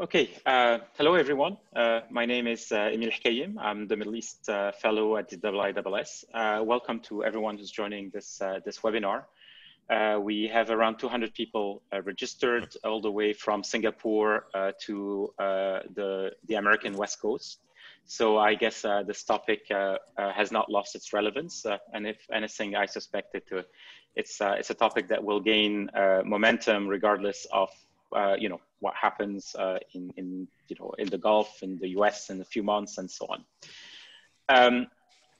Okay, uh, hello everyone. Uh, my name is uh, Emile Hokayem. I'm the Middle East uh, Fellow at the IISS. Uh, welcome to everyone who's joining this, uh, this webinar. we have around 200 people registered all the way from Singapore to the, the American West Coast. So I guess this topic has not lost its relevance. and if anything, I suspect it to, it's, it's a topic that will gain momentum regardless of you know what happens uh, in in you know in the Gulf, in the U.S. in a few months, and so on. Um,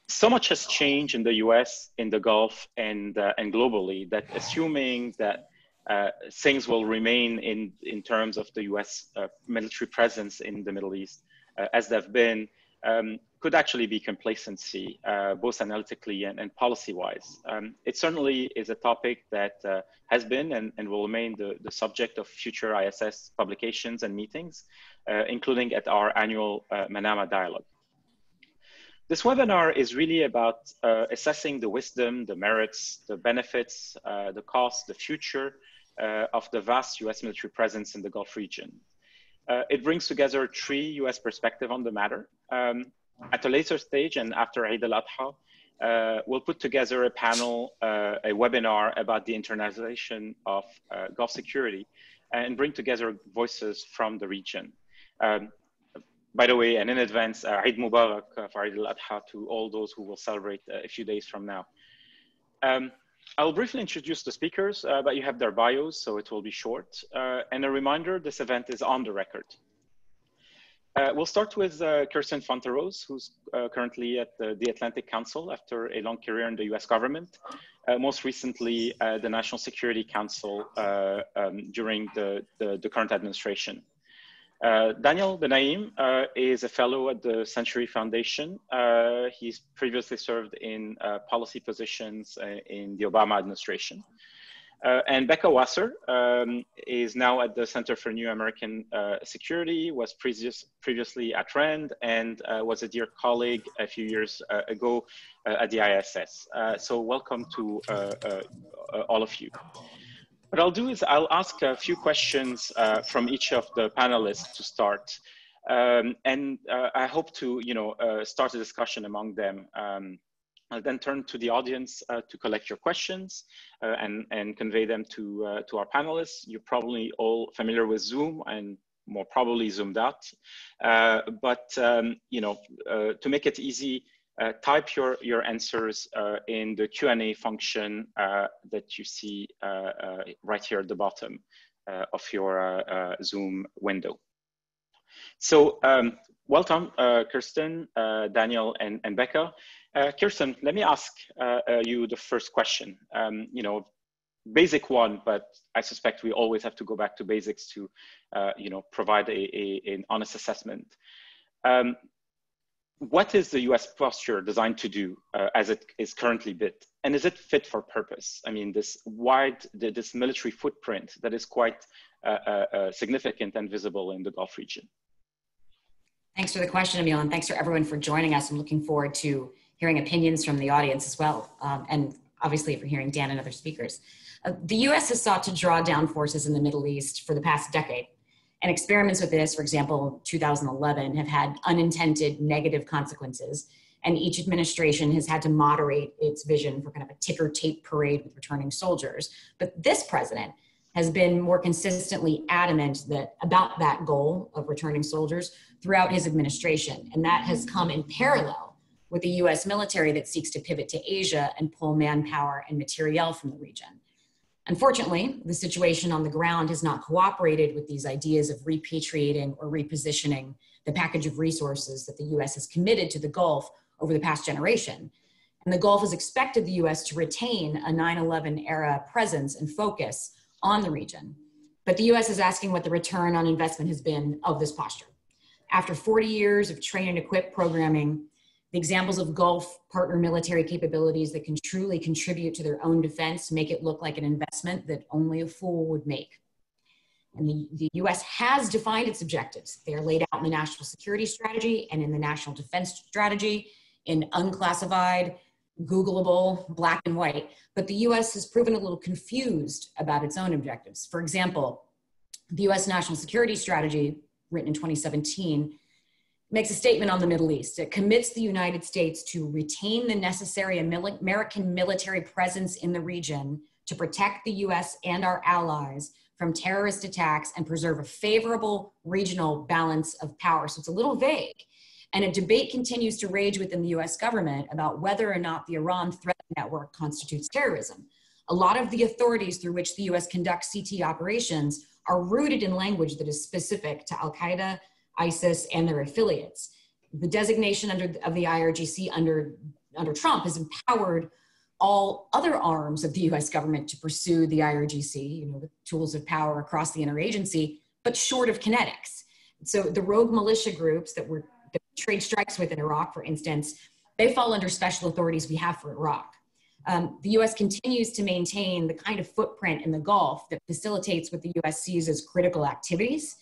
so much has changed in the U.S., in the Gulf, and uh, and globally that assuming that uh, things will remain in in terms of the U.S. Uh, military presence in the Middle East uh, as they've been. Um, could actually be complacency, uh, both analytically and, and policy-wise. Um, it certainly is a topic that uh, has been and, and, will remain the, the subject of future ISS publications and meetings, uh, including at our annual uh, Manama Dialogue. This webinar is really about uh, assessing the wisdom, the merits, the benefits, uh, the costs, the future of the vast US military presence in the Gulf region. it brings together three US perspectives on the matter. Um, at a later stage and after Eid al-Adha, uh, we'll put together a panel, uh, a webinar about the internationalization of uh, Gulf security and bring together voices from the region. Um, by the way, and in advance, uh, Eid Mubarak uh, for Eid al-Adha to all those who will celebrate uh, a few days from now. Um, I'll briefly introduce the speakers, uh, but you have their bios, so it will be short. and a reminder, this event is on the record. Uh, we'll start with uh, Kirsten Fontenrose, who's uh, currently at the, the, Atlantic Council after a long career in the US government. Uh, most recently, uh, the National Security Council uh, um, during the, the, the, current administration. Daniel Benaim is a fellow at the Century Foundation. he's previously served in policy positions in the Obama administration. Uh, and Becca Wasser um, is now at the Center for New American uh, Security, was previous, previously at RAND, and uh, was a dear colleague a few years uh, ago uh, at the ISS. Uh, so welcome to all of you. What I'll do is I'll ask a few questions from each of the panelists to start. Um, and I hope to, you know, start a discussion among them. Um, I'll then turn to the audience uh, to collect your questions uh, and, and convey them to, uh, to our panelists. You're probably all familiar with Zoom and more probably zoomed out. Uh, but um, you know, uh, to make it easy, uh, type your, your answers in the Q&A function that you see right here at the bottom of your Zoom window. So um, welcome, Kirsten, Daniel, and, and Becca. Uh, Kirsten, let me ask uh, uh, you the first question. Um, you know, basic one, but I suspect we always have to go back to basics to, uh, you know, provide a, a, an honest assessment. Um, what is the US posture designed to do uh, as it is currently built? And is it fit for purpose? I mean, this wide, this military footprint that is quite significant and visible in the Gulf region. Thanks for the question, Emile, and thanks for everyone for joining us. I'm looking forward to hearing opinions from the audience as well, um, and obviously for hearing Dan and other speakers. Uh, the US has sought to draw down forces in the Middle East for the past decade. And experiments with this, for example, 2011, have had unintended negative consequences. And each administration has had to moderate its vision for kind of a ticker tape parade with returning soldiers. But this president has been more consistently adamant that about that goal of returning soldiers throughout his administration. And that has come in parallel with a US military that seeks to pivot to Asia and pull manpower and materiel from the region. Unfortunately, the situation on the ground has not cooperated with these ideas of repatriating or repositioning the package of resources that the US has committed to the Gulf over the past generation. And the Gulf has expected the US to retain a 9 11 era presence and focus on the region. But the US is asking what the return on investment has been of this posture. After 40 years of train and equip programming, the examples of Gulf partner military capabilities that can truly contribute to their own defense make it look like an investment that only a fool would make. And the, the US has defined its objectives. They are laid out in the national security strategy and in the national defense strategy in unclassified, Googleable, black and white. But the US has proven a little confused about its own objectives. For example, the US national security strategy written in 2017, makes a statement on the Middle East. It commits the United States to retain the necessary American military presence in the region to protect the US and our allies from terrorist attacks and preserve a favorable regional balance of power. So it's a little vague. And a debate continues to rage within the US government about whether or not the Iran threat network constitutes terrorism. A lot of the authorities through which the US conducts CT operations are rooted in language that is specific to Al Qaeda, ISIS, and their affiliates. The designation under, of the IRGC under, under Trump has empowered all other arms of the US government to pursue the IRGC, you know, with tools of power across the interagency, but short of kinetics. So the rogue militia groups that were that trade strikes with in Iraq, for instance, they fall under special authorities we have for Iraq. Um, the US continues to maintain the kind of footprint in the Gulf that facilitates what the US sees as critical activities.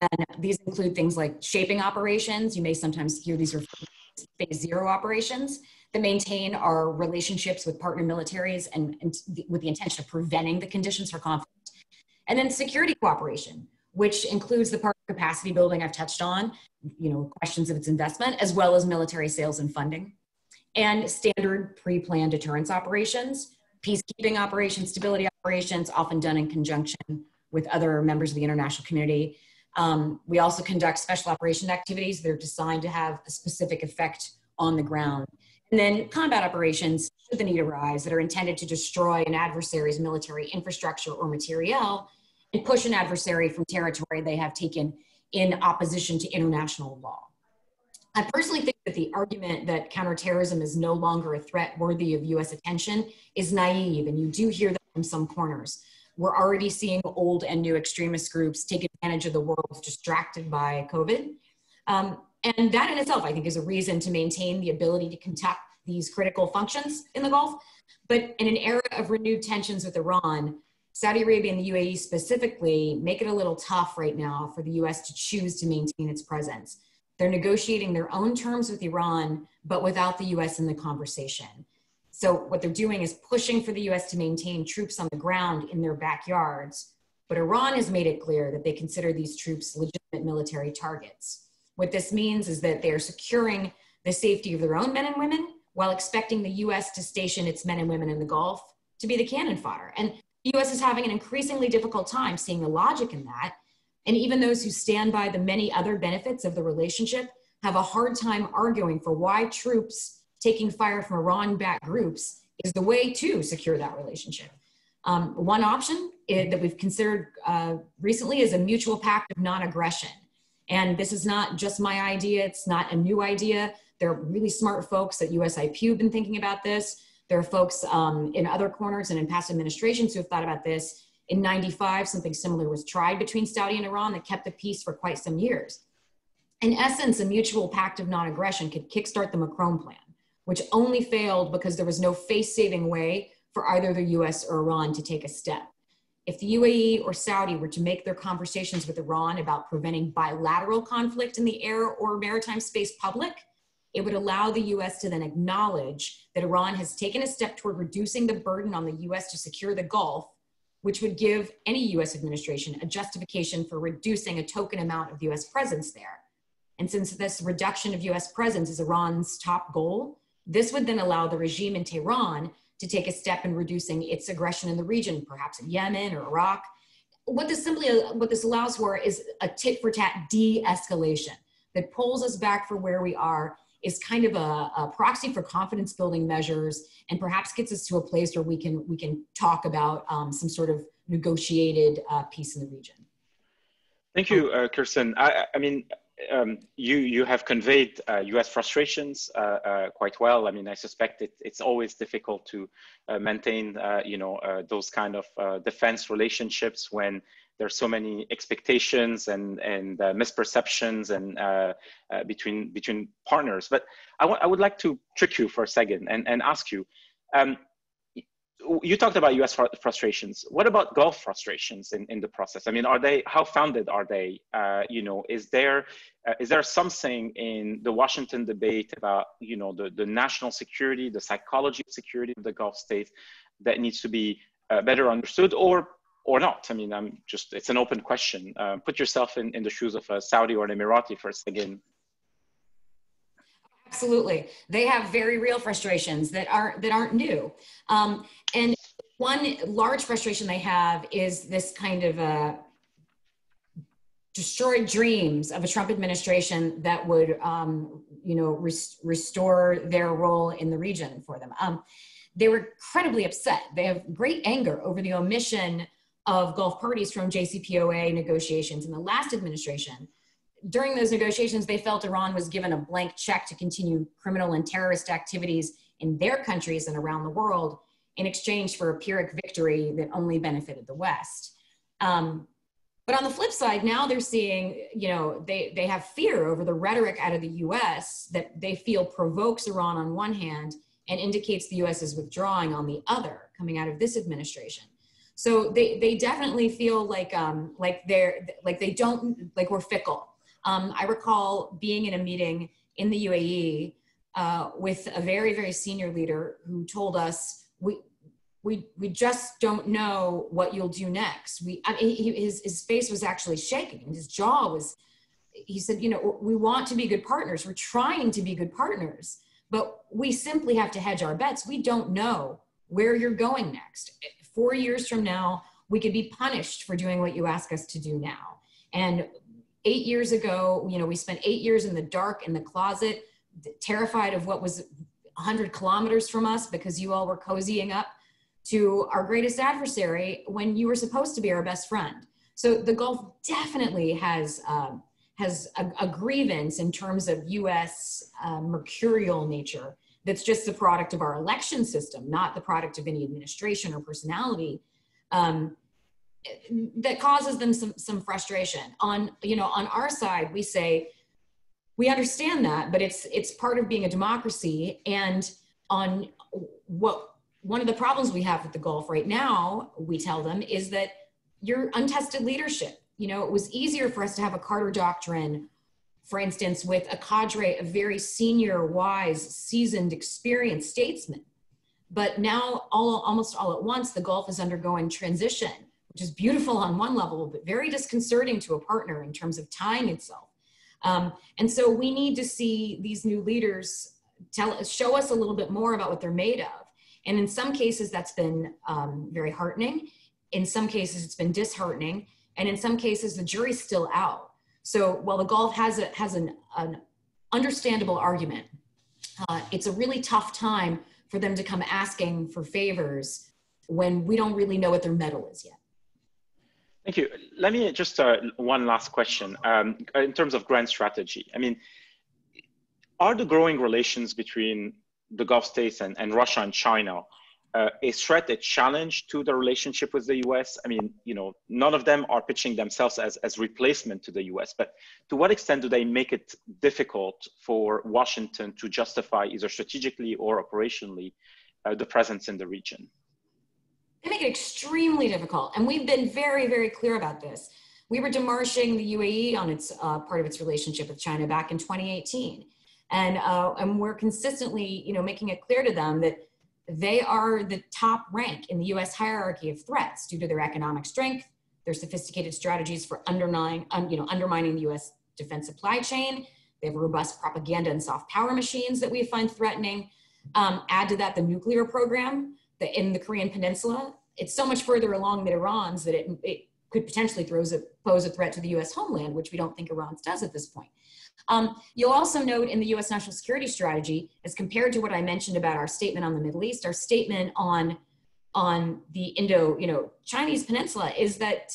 And these include things like shaping operations. You may sometimes hear these referred to phase zero operations that maintain our relationships with partner militaries and, and the, with the intention of preventing the conditions for conflict. And then security cooperation, which includes the part capacity building I've touched on, you know, questions of its investment, as well as military sales and funding, and standard pre-planned deterrence operations, peacekeeping operations, stability operations, often done in conjunction with other members of the international community. Um, we also conduct special operation activities that are designed to have a specific effect on the ground. And then combat operations, should the need arise, that are intended to destroy an adversary's military infrastructure or materiel and push an adversary from territory they have taken in opposition to international law. I personally think that the argument that counterterrorism is no longer a threat worthy of US attention is naive, and you do hear that from some corners. We're already seeing old and new extremist groups take advantage of the world distracted by COVID. Um, and that in itself, I think, is a reason to maintain the ability to conduct these critical functions in the Gulf. But in an era of renewed tensions with Iran, Saudi Arabia and the UAE specifically make it a little tough right now for the US to choose to maintain its presence. They're negotiating their own terms with Iran, but without the US in the conversation. So, what they're doing is pushing for the US to maintain troops on the ground in their backyards. But Iran has made it clear that they consider these troops legitimate military targets. What this means is that they are securing the safety of their own men and women while expecting the US to station its men and women in the Gulf to be the cannon fodder. And the US is having an increasingly difficult time seeing the logic in that. And even those who stand by the many other benefits of the relationship have a hard time arguing for why troops taking fire from Iran backed groups is the way to secure that relationship. Um, one option is, that we've considered uh, recently is a mutual pact of non aggression. And this is not just my idea, it's not a new idea. There are really smart folks at USIP who've been thinking about this. There are folks um, in other corners and in past administrations who have thought about this. In 95, something similar was tried between Saudi and Iran that kept the peace for quite some years. In essence, a mutual pact of non aggression could kickstart the Macron plan, which only failed because there was no face saving way for either the US or Iran to take a step. If the UAE or Saudi were to make their conversations with Iran about preventing bilateral conflict in the air or maritime space public, it would allow the US to then acknowledge that Iran has taken a step toward reducing the burden on the US to secure the Gulf, which would give any US administration a justification for reducing a token amount of US presence there. And since this reduction of US presence is Iran's top goal, this would then allow the regime in Tehran to take a step in reducing its aggression in the region, perhaps in Yemen or Iraq. What this simply what this allows for is a tit for tat de-escalation that pulls us back from where we are is kind of a, a, proxy for confidence building measures and perhaps gets us to a place where we can we can talk about um, some sort of negotiated uh, peace in the region thank you uh, kirsten I, I mean um, you you have conveyed uh, U.S. frustrations uh, uh, quite well. I mean, I suspect it, it's always difficult to uh, maintain, uh, you know, uh, those kind of defense relationships when there's so many expectations and and misperceptions and between between partners. But I, I would like to trick you for a second and and ask you. Um, you talked about U.S. frustrations. What about Gulf frustrations in, in the process? I mean, are they how founded are they? Uh, you know, is there uh, is there something in the Washington debate about you know the, the national security, the psychology of security of the Gulf states that needs to be uh, better understood, or or not? I mean, I'm just, it's an open question. Uh, put yourself in, in the shoes of a Saudi or an Emirati for a second. Absolutely. They have very real frustrations that aren't, that aren't new. Um, and one large frustration they have is this kind of uh, destroyed dreams of a Trump administration that would, um, you know, res- restore their role in the region for them. Um, they were incredibly upset. They have great anger over the omission of Gulf parties from JCPOA negotiations in the last administration. During those negotiations, they felt Iran was given a blank check to continue criminal and terrorist activities in their countries and around the world in exchange for a Pyrrhic victory that only benefited the West. Um, but on the flip side, now they're seeing, you know, they, they have fear over the rhetoric out of the US that they feel provokes Iran on one hand and indicates the US is withdrawing on the other coming out of this administration. So they, they definitely feel like, um, like they're, like they don't, like we're fickle. Um, I recall being in a meeting in the UAE uh, with a very, very senior leader who told us, we, we we just don't know what you'll do next. We I mean, he, his his face was actually shaking and his jaw was. He said, you know, we want to be good partners. We're trying to be good partners, but we simply have to hedge our bets. We don't know where you're going next. Four years from now, we could be punished for doing what you ask us to do now. And eight years ago, you know, we spent eight years in the dark in the closet, terrified of what was 100 kilometers from us because you all were cozying up to our greatest adversary when you were supposed to be our best friend. So the Gulf definitely has um, has a, a, grievance in terms of U.S. Uh, mercurial nature. That's just the product of our election system, not the product of any administration or personality. Um, that causes them some some frustration. On you know on our side, we say we understand that, but it's it's part of being a democracy. And on what one of the problems we have with the Gulf right now, we tell them, is that you're untested leadership. You know, it was easier for us to have a Carter doctrine, for instance, with a cadre of very senior, wise, seasoned, experienced statesmen. But now, all, almost all at once, the Gulf is undergoing transition, is beautiful on one level, but very disconcerting to a partner in terms of tying itself. Um, and so we need to see these new leaders tell show us a little bit more about what they're made of and in some cases, that's been um, very heartening. In some cases, it's been disheartening. And in some cases, the jury's still out. So while the Gulf has, a, has an, an understandable argument, uh, it's a really tough time for them to come asking for favors when we don't really know what their mettle is yet. Thank you. Let me just uh, one last question um, in terms of grand strategy. I mean, are the growing relations between the Gulf states and, and Russia and China uh, a threat, a challenge to the relationship with the US? I mean, you know, none of them are pitching themselves as, as replacement to the US, but to what extent do they make it difficult for Washington to justify either strategically or operationally uh, the presence in the region? They make it extremely difficult. And we've been very, very clear about this. We were demarching the UAE on its uh, part of its relationship with China back in 2018 and uh, and we're consistently you know making it clear to them that they are the top rank in the U.S. hierarchy of threats due to their economic strength, their sophisticated strategies for undermining um, you know undermining the U.S. defense supply chain. They have robust propaganda and soft power machines that we find threatening. Um, add to that the nuclear program that in the Korean Peninsula. It's so much further along than Iran's that it, it could potentially throws a, pose a threat to the U.S. homeland, which we don't think Iran's does at this point. Um, you'll also note in the U.S. national security strategy, as compared to what I mentioned about our statement on the Middle East, our statement on on the Indo, you know, Chinese peninsula is that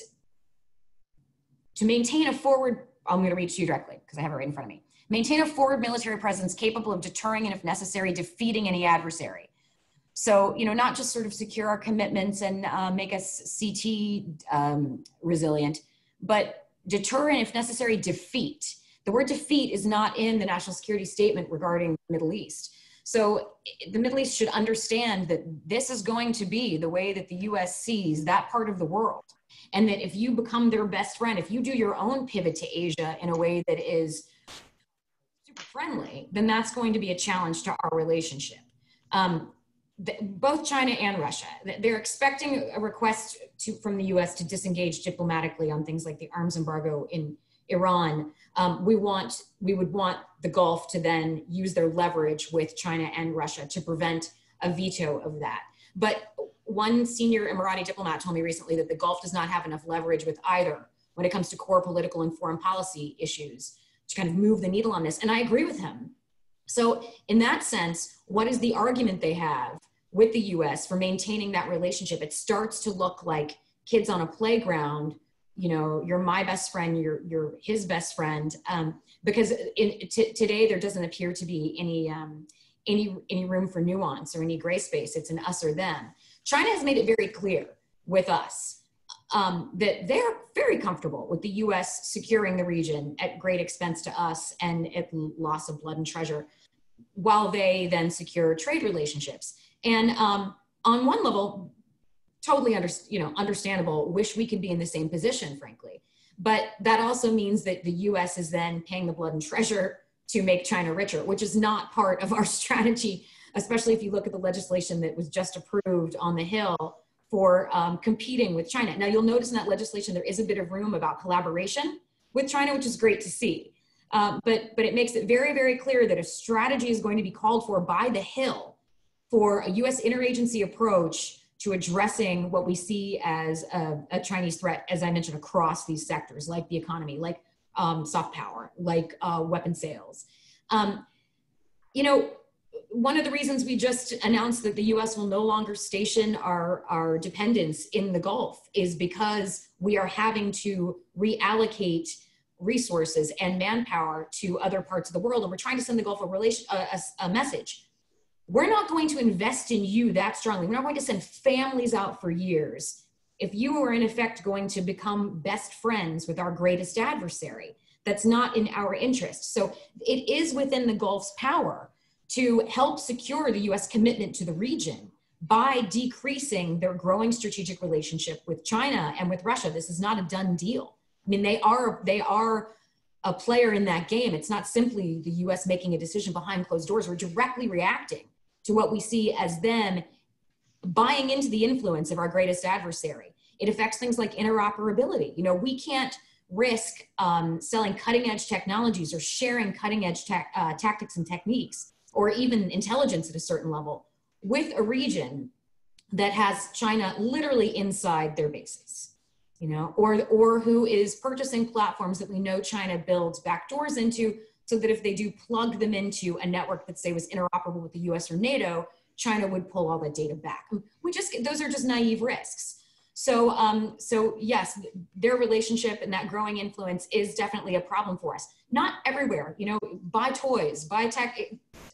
to maintain a forward, I'm going to read to you directly because I have it right in front of me. Maintain a forward military presence capable of deterring and, if necessary, defeating any adversary. So, you know, not just sort of secure our commitments and uh, make us CT um, resilient, but deter and, if necessary, defeat. The word defeat is not in the national security statement regarding the Middle East. So the Middle East should understand that this is going to be the way that the US sees that part of the world. And that if you become their best friend, if you do your own pivot to Asia in a way that is super friendly, then that's going to be a challenge to our relationship. Um, both China and Russia, they're expecting a request to, from the US to disengage diplomatically on things like the arms embargo in Iran. Um, we want, we would want the Gulf to then use their leverage with China and Russia to prevent a veto of that. But one senior Emirati diplomat told me recently that the Gulf does not have enough leverage with either when it comes to core political and foreign policy issues to kind of move the needle on this. And I agree with him. So, in that sense, what is the argument they have with the US for maintaining that relationship? It starts to look like kids on a playground. You know, you're my best friend, you're, you're his best friend. Um, because in, t- today there doesn't appear to be any, um, any, any room for nuance or any gray space. It's an us or them. China has made it very clear with us um, that they're very comfortable with the US securing the region at great expense to us and at loss of blood and treasure, while they then secure trade relationships. And um, on one level, totally under, you know, understandable, wish we could be in the same position, frankly. But that also means that the US is then paying the blood and treasure to make China richer, which is not part of our strategy, especially if you look at the legislation that was just approved on the Hill for um, competing with China. Now, you'll notice in that legislation there is a bit of room about collaboration with China, which is great to see. Um, but, but it makes it very, very clear that a strategy is going to be called for by the Hill for a US interagency approach to addressing what we see as a, a, Chinese threat, as I mentioned, across these sectors, like the economy, like um, soft power, like uh, weapon sales. Um, you know, one of the reasons we just announced that the US will no longer station our, our dependents in the Gulf is because we are having to reallocate resources and manpower to other parts of the world. And we're trying to send the Gulf a, relation, a, a, a message. We're not going to invest in you that strongly. We're not going to send families out for years if you are in effect going to become best friends with our greatest adversary. That's not in our interest. So it is within the Gulf's power to help secure the US commitment to the region by decreasing their growing strategic relationship with China and with Russia. This is not a done deal. I mean, they are they are a player in that game. It's not simply the US making a decision behind closed doors. We're directly reacting to what we see as them buying into the influence of our greatest adversary. It affects things like interoperability. You know, we can't risk um, selling cutting edge technologies or sharing cutting edge ta- uh, tactics and techniques or even intelligence at a certain level with a region that has China literally inside their bases, you know, or, or who is purchasing platforms that we know China builds backdoors into so that if they do plug them into a network that say was interoperable with the US or NATO, China would pull all that data back. We just, those are just naive risks. So, um, so yes, their relationship and that growing influence is definitely a problem for us. Not everywhere, you know, buy toys, buy tech,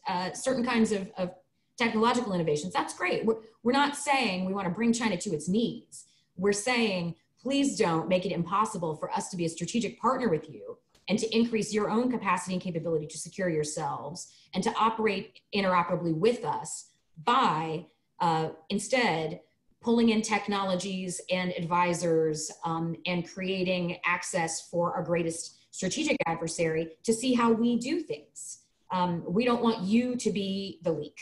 uh, certain kinds of, of technological innovations. That's great. We're, we're not saying we want to bring China to its knees. We're saying, please don't make it impossible for us to be a strategic partner with you and to increase your own capacity and capability to secure yourselves and to operate interoperably with us by uh, instead pulling in technologies and advisors um, and creating access for our greatest strategic adversary to see how we do things. Um, we don't want you to be the leak.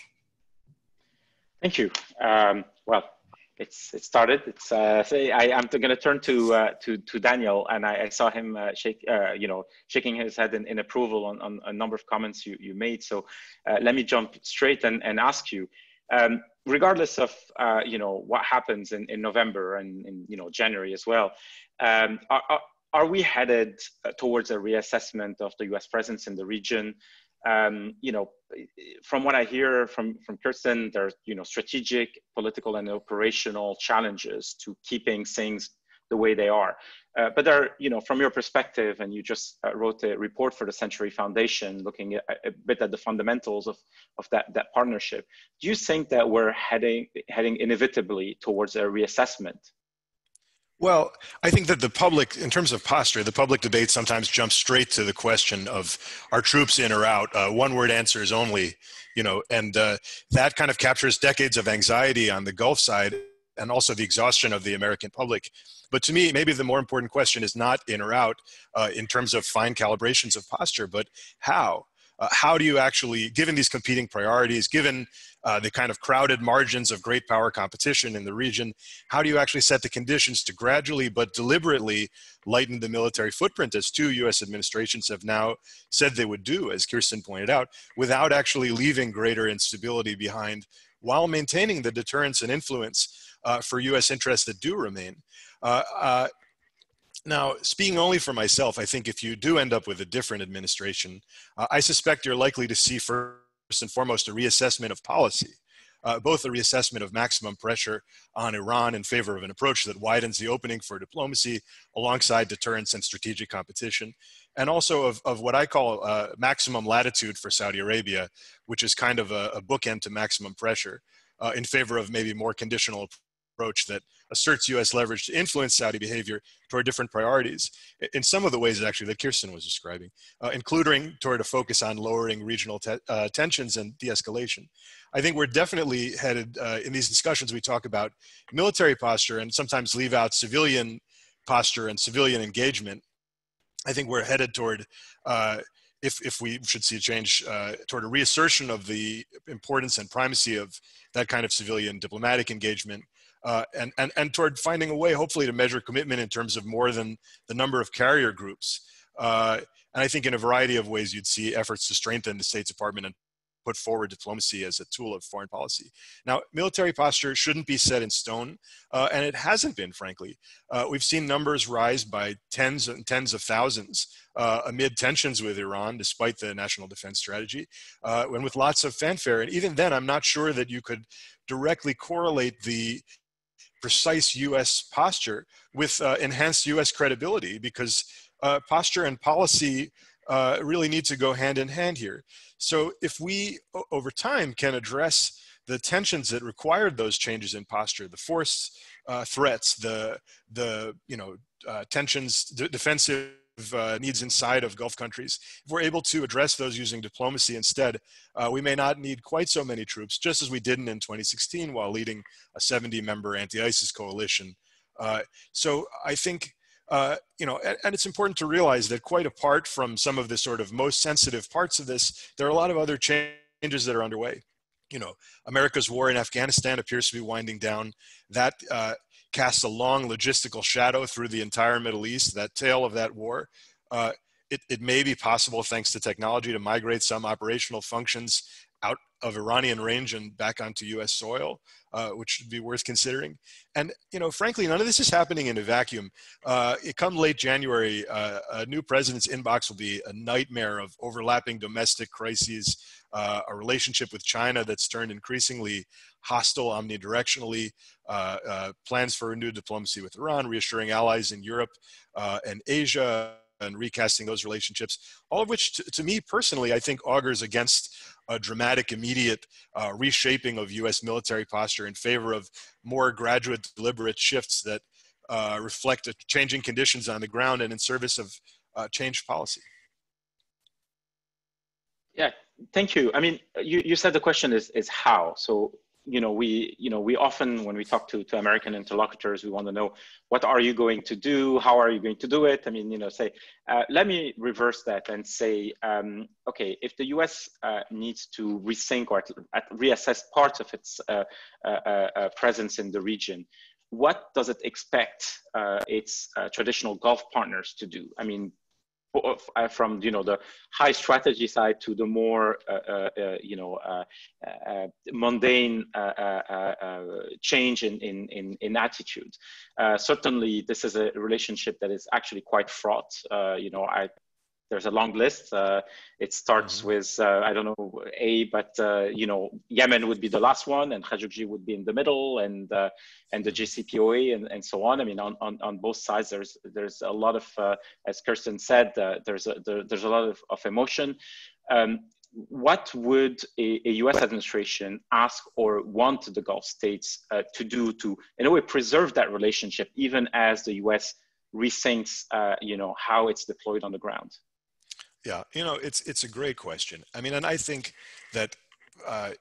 Thank you. Um, well, it's it started. It's uh, I, I'm going to turn to uh, to to Daniel, and I, I saw him uh, shake, uh, you know, shaking his head in, in approval on, on a number of comments you you made. So uh, let me jump straight and, and ask you. Um, regardless of uh, you know what happens in, in November and in you know January as well, um, are, are, are we headed towards a reassessment of the U.S. presence in the region? Um, you know, from what I hear from from Kirsten, there's you know strategic, political, and operational challenges to keeping things the way they are. Uh, but there, you know, from your perspective, and you just uh, wrote a report for the Century Foundation, looking a bit at the fundamentals of of that that partnership. Do you think that we're heading heading inevitably towards a reassessment? Well, I think that the public, in terms of posture, the public debate sometimes jumps straight to the question of are troops in or out? Uh, one word answers only, you know, and uh, that kind of captures decades of anxiety on the Gulf side and also the exhaustion of the American public. But to me, maybe the more important question is not in or out uh, in terms of fine calibrations of posture, but how. Uh, how do you actually, given these competing priorities, given uh, the kind of crowded margins of great power competition in the region, how do you actually set the conditions to gradually but deliberately lighten the military footprint, as two US administrations have now said they would do, as Kirsten pointed out, without actually leaving greater instability behind while maintaining the deterrence and influence uh, for US interests that do remain. Uh, uh, now, speaking only for myself, I think if you do end up with a different administration, uh, I suspect you're likely to see first and foremost a reassessment of policy. Uh, both a reassessment of maximum pressure on Iran in favor of an approach that widens the opening for diplomacy alongside deterrence and strategic competition, and also of, of what I call uh, maximum latitude for Saudi Arabia, which is kind of a, a bookend to maximum pressure uh, in favor of maybe more conditional approach that asserts U.S. leverage to influence Saudi behavior toward different priorities in some of the ways actually that Kirsten was describing, uh, including toward a focus on lowering regional te uh, tensions and de-escalation. I think we're definitely headed uh, in these discussions. We talk about military posture and sometimes leave out civilian posture and civilian engagement. I think we're headed toward uh, if, if we should see a change uh, toward a reassertion of the importance and primacy of that kind of civilian diplomatic engagement uh, and, and, and toward finding a way, hopefully, to measure commitment in terms of more than the number of carrier groups. Uh, and I think in a variety of ways, you'd see efforts to strengthen the State Department and put forward diplomacy as a tool of foreign policy. Now, military posture shouldn't be set in stone, uh, and it hasn't been, frankly. Uh, we've seen numbers rise by tens and tens of thousands uh, amid tensions with Iran, despite the national defense strategy, uh, and with lots of fanfare. And even then, I'm not sure that you could directly correlate the precise U.S. posture with uh, enhanced U.S. credibility because uh, posture and policy uh, really need to go hand in hand here. So if we, over time, can address the tensions that required those changes in posture, the force uh, threats, the the you know uh, tensions, defensive uh, needs inside of Gulf countries. If we're able to address those using diplomacy instead, uh, we may not need quite so many troops, just as we didn't in 2016 while leading a 70 member anti ISIS coalition. Uh, so I think. Uh, you know, and, and, it's important to realize that quite apart from some of the sort of most sensitive parts of this, there are a lot of other changes that are underway. You know, America's war in Afghanistan appears to be winding down. That uh, casts a long logistical shadow through the entire Middle East, that tail of that war. Uh, it, it may be possible, thanks to technology, to migrate some operational functions out of Iranian range and back onto U.S. soil, uh, which would be worth considering. And you know, frankly, none of this is happening in a vacuum. Uh, it come late January, uh, a new president's inbox will be a nightmare of overlapping domestic crises, uh, a relationship with China that's turned increasingly hostile omnidirectionally, uh, uh, plans for renewed diplomacy with Iran, reassuring allies in Europe uh, and Asia, and recasting those relationships, all of which, to, to, me personally, I think augurs against a dramatic, immediate uh, reshaping of U.S. military posture in favor of more graduate, deliberate shifts that uh, reflect changing conditions on the ground and in service of changed policy. Yeah, thank you. I mean, you, you said the question is, is how. So you know, we, you know, we often, when we talk to, to American interlocutors, we want to know, what are you going to do? How are you going to do it? I mean, you know, say, uh, let me reverse that and say, um, okay, if the US uh, needs to rethink or at, at reassess parts of its uh, uh, uh, uh presence in the region, what does it expect its traditional Gulf partners to do? I mean, from you know the high strategy side to the more uh, uh, uh you know uh, uh, mundane change in, in, in, attitude. certainly, this is a relationship that is actually quite fraught. you know, I there's a long list. Uh, it starts mm-hmm. with uh, I don't know A, but uh, you know Yemen would be the last one, and Khashoggi would be in the middle, and uh, and the JCPOA and, and so on. I mean, on, on, on both sides, there's there's a lot of, uh, as Kirsten said, uh, there's a there, there's a lot of, of emotion. Um, what would a, a, U.S. administration ask or want the Gulf states to do to, in a way, preserve that relationship, even as the U.S. rethinks, you know, how it's deployed on the ground? Yeah, you know, it's it's a great question. I mean, and I think that uh,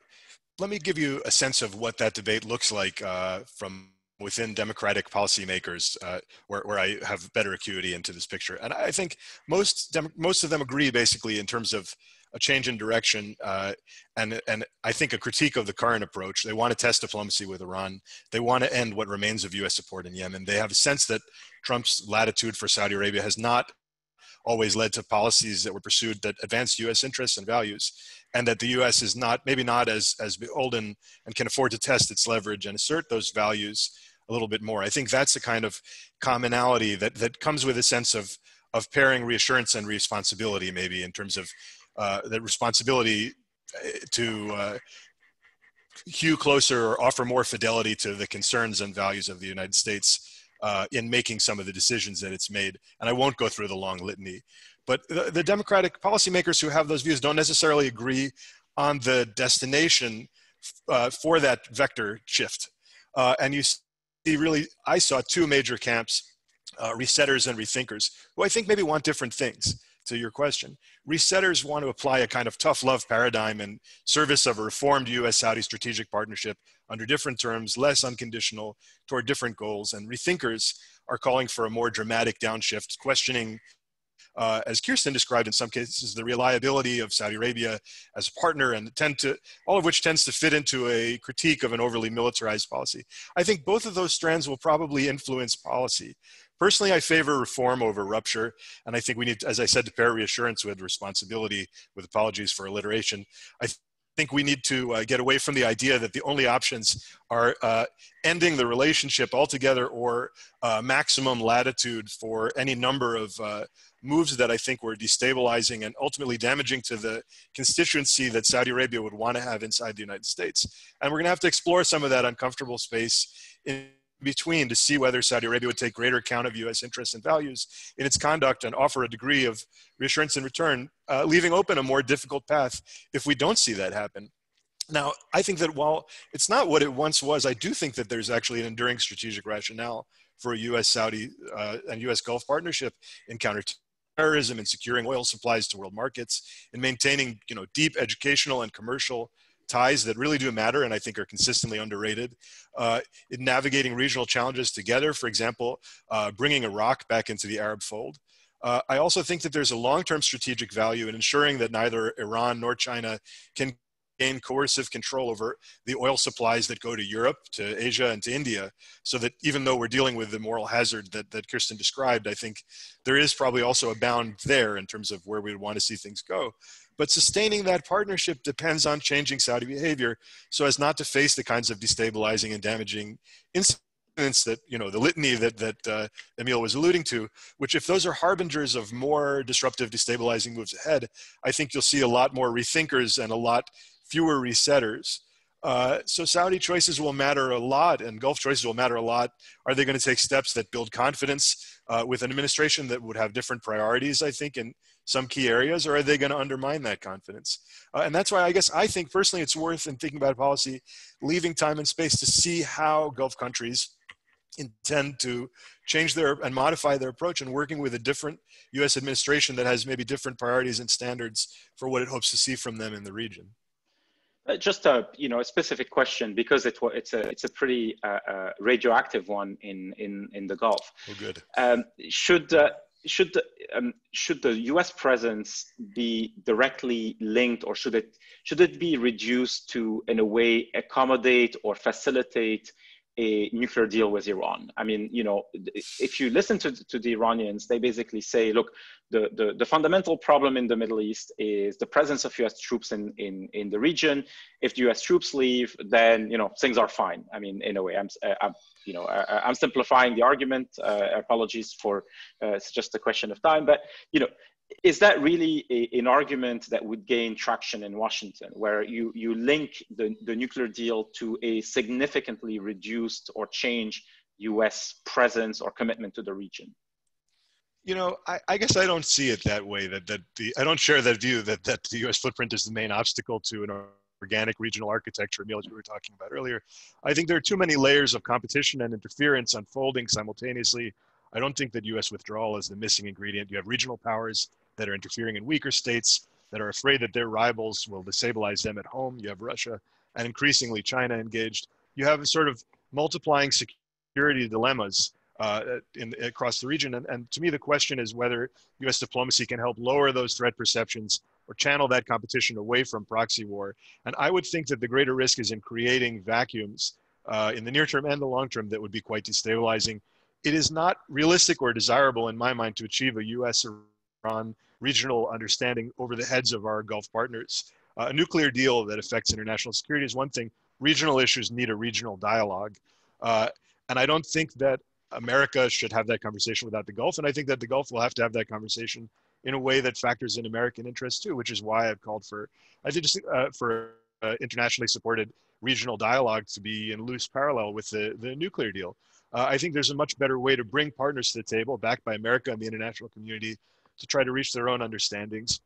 let me give you a sense of what that debate looks like uh, from within democratic policymakers, uh, where, where I have better acuity into this picture. And I think most most of them agree basically in terms of a change in direction, uh, and and I think a critique of the current approach. They want to test diplomacy with Iran. They want to end what remains of U.S. support in Yemen. They have a sense that Trump's latitude for Saudi Arabia has not always led to policies that were pursued that advanced U.S. interests and values, and that the U.S. is not maybe not as as beholden and can afford to test its leverage and assert those values a little bit more. I think that's the kind of commonality that that comes with a sense of of pairing reassurance and responsibility, maybe in terms of uh, the responsibility uh, to uh, hew closer or offer more fidelity to the concerns and values of the United States uh, in making some of the decisions that it's made. And I won't go through the long litany. But the, the Democratic policymakers who have those views don't necessarily agree on the destination uh, for that vector shift. Uh, and you see really, I saw two major camps, uh, resetters and rethinkers, who I think maybe want different things to your question. Resetters want to apply a kind of tough love paradigm in service of a reformed US Saudi strategic partnership under different terms, less unconditional, toward different goals. And rethinkers are calling for a more dramatic downshift, questioning uh, as Kirsten described in some cases, the reliability of Saudi Arabia as a partner and tend to, all of which tends to fit into a critique of an overly militarized policy. I think both of those strands will probably influence policy. Personally, I favor reform over rupture, and I think we need, as I said, to pair reassurance with responsibility, with apologies for alliteration. I think we need to uh, get away from the idea that the only options are uh, ending the relationship altogether or uh, maximum latitude for any number of uh, moves that I think were destabilizing and ultimately damaging to the constituency that Saudi Arabia would want to have inside the United States. And we're going to have to explore some of that uncomfortable space in between to see whether Saudi Arabia would take greater account of U.S. interests and values in its conduct and offer a degree of reassurance in return, uh, leaving open a more difficult path if we don't see that happen. Now, I think that while it's not what it once was, I do think that there's actually an enduring strategic rationale for a U.S. Saudi uh, and U.S. Gulf partnership in counterterrorism and securing oil supplies to world markets and maintaining, you know, deep educational and commercial ties that really do matter and I think are consistently underrated. Uh, in navigating regional challenges together, for example, uh, bringing Iraq back into the Arab fold. Uh, I also think that there's a long-term strategic value in ensuring that neither Iran nor China can gain coercive control over the oil supplies that go to Europe, to Asia, and to India. So that even though we're dealing with the moral hazard that, that Kirsten described, I think there is probably also a bound there in terms of where we would want to see things go. But sustaining that partnership depends on changing Saudi behavior so as not to face the kinds of destabilizing and damaging incidents that, you know, the litany that, that uh, Emile was alluding to, which if those are harbingers of more disruptive, destabilizing moves ahead, I think you'll see a lot more rethinkers and a lot fewer resetters. Uh, so Saudi choices will matter a lot, and Gulf choices will matter a lot. Are they going to take steps that build confidence uh, with an administration that would have different priorities? I think, in some key areas, or are they going to undermine that confidence? Uh, and that's why I guess I think personally it's worth in thinking about policy, leaving time and space to see how Gulf countries intend to change their and modify their approach and working with a different U.S. administration that has maybe different priorities and standards for what it hopes to see from them in the region. Uh, just a you know a specific question because it, it's a it's a pretty uh, uh, radioactive one in in in the Gulf. Oh, good. Um, should uh, should the, um, should the U.S. presence be directly linked, or should it should it be reduced to, in a way, accommodate or facilitate a nuclear deal with Iran. I mean, you know, if you listen to, to the Iranians, they basically say, look, the, the, the, fundamental problem in the Middle East is the presence of US troops in, in, in the region. If the US troops leave, then, you know, things are fine. I mean, in a way, I'm, uh, I'm you know, I, am simplifying the argument. Uh, apologies for, uh, it's just a question of time, but, you know, is that really a, an argument that would gain traction in Washington, where you, you link the, the nuclear deal to a significantly reduced or change US presence or commitment to the region? You know, I, I, guess I don't see it that way. That that the I don't share that view that that the U.S. footprint is the main obstacle to an organic regional architecture, Emile, as we were talking about earlier. I think there are too many layers of competition and interference unfolding simultaneously I don't think that U.S. withdrawal is the missing ingredient. You have regional powers that are interfering in weaker states that are afraid that their rivals will destabilize them at home. You have Russia and increasingly China engaged. You have a sort of multiplying security dilemmas uh, in, across the region. And, and to me, the question is whether U.S. diplomacy can help lower those threat perceptions or channel that competition away from proxy war. And I would think that the greater risk is in creating vacuums uh, in the near term and the long term that would be quite destabilizing. It is not realistic or desirable in my mind to achieve a US Iran regional understanding over the heads of our Gulf partners. Uh, a nuclear deal that affects international security is one thing. Regional issues need a regional dialogue. Uh, and I don't think that America should have that conversation without the Gulf. And I think that the Gulf will have to have that conversation in a way that factors in American interests too, which is why I've called for, I think, uh, for uh, internationally supported regional dialogue to be in loose parallel with the, the nuclear deal. Uh, I think there's a much better way to bring partners to the table, backed by America and the international community, to try to reach their own understandings,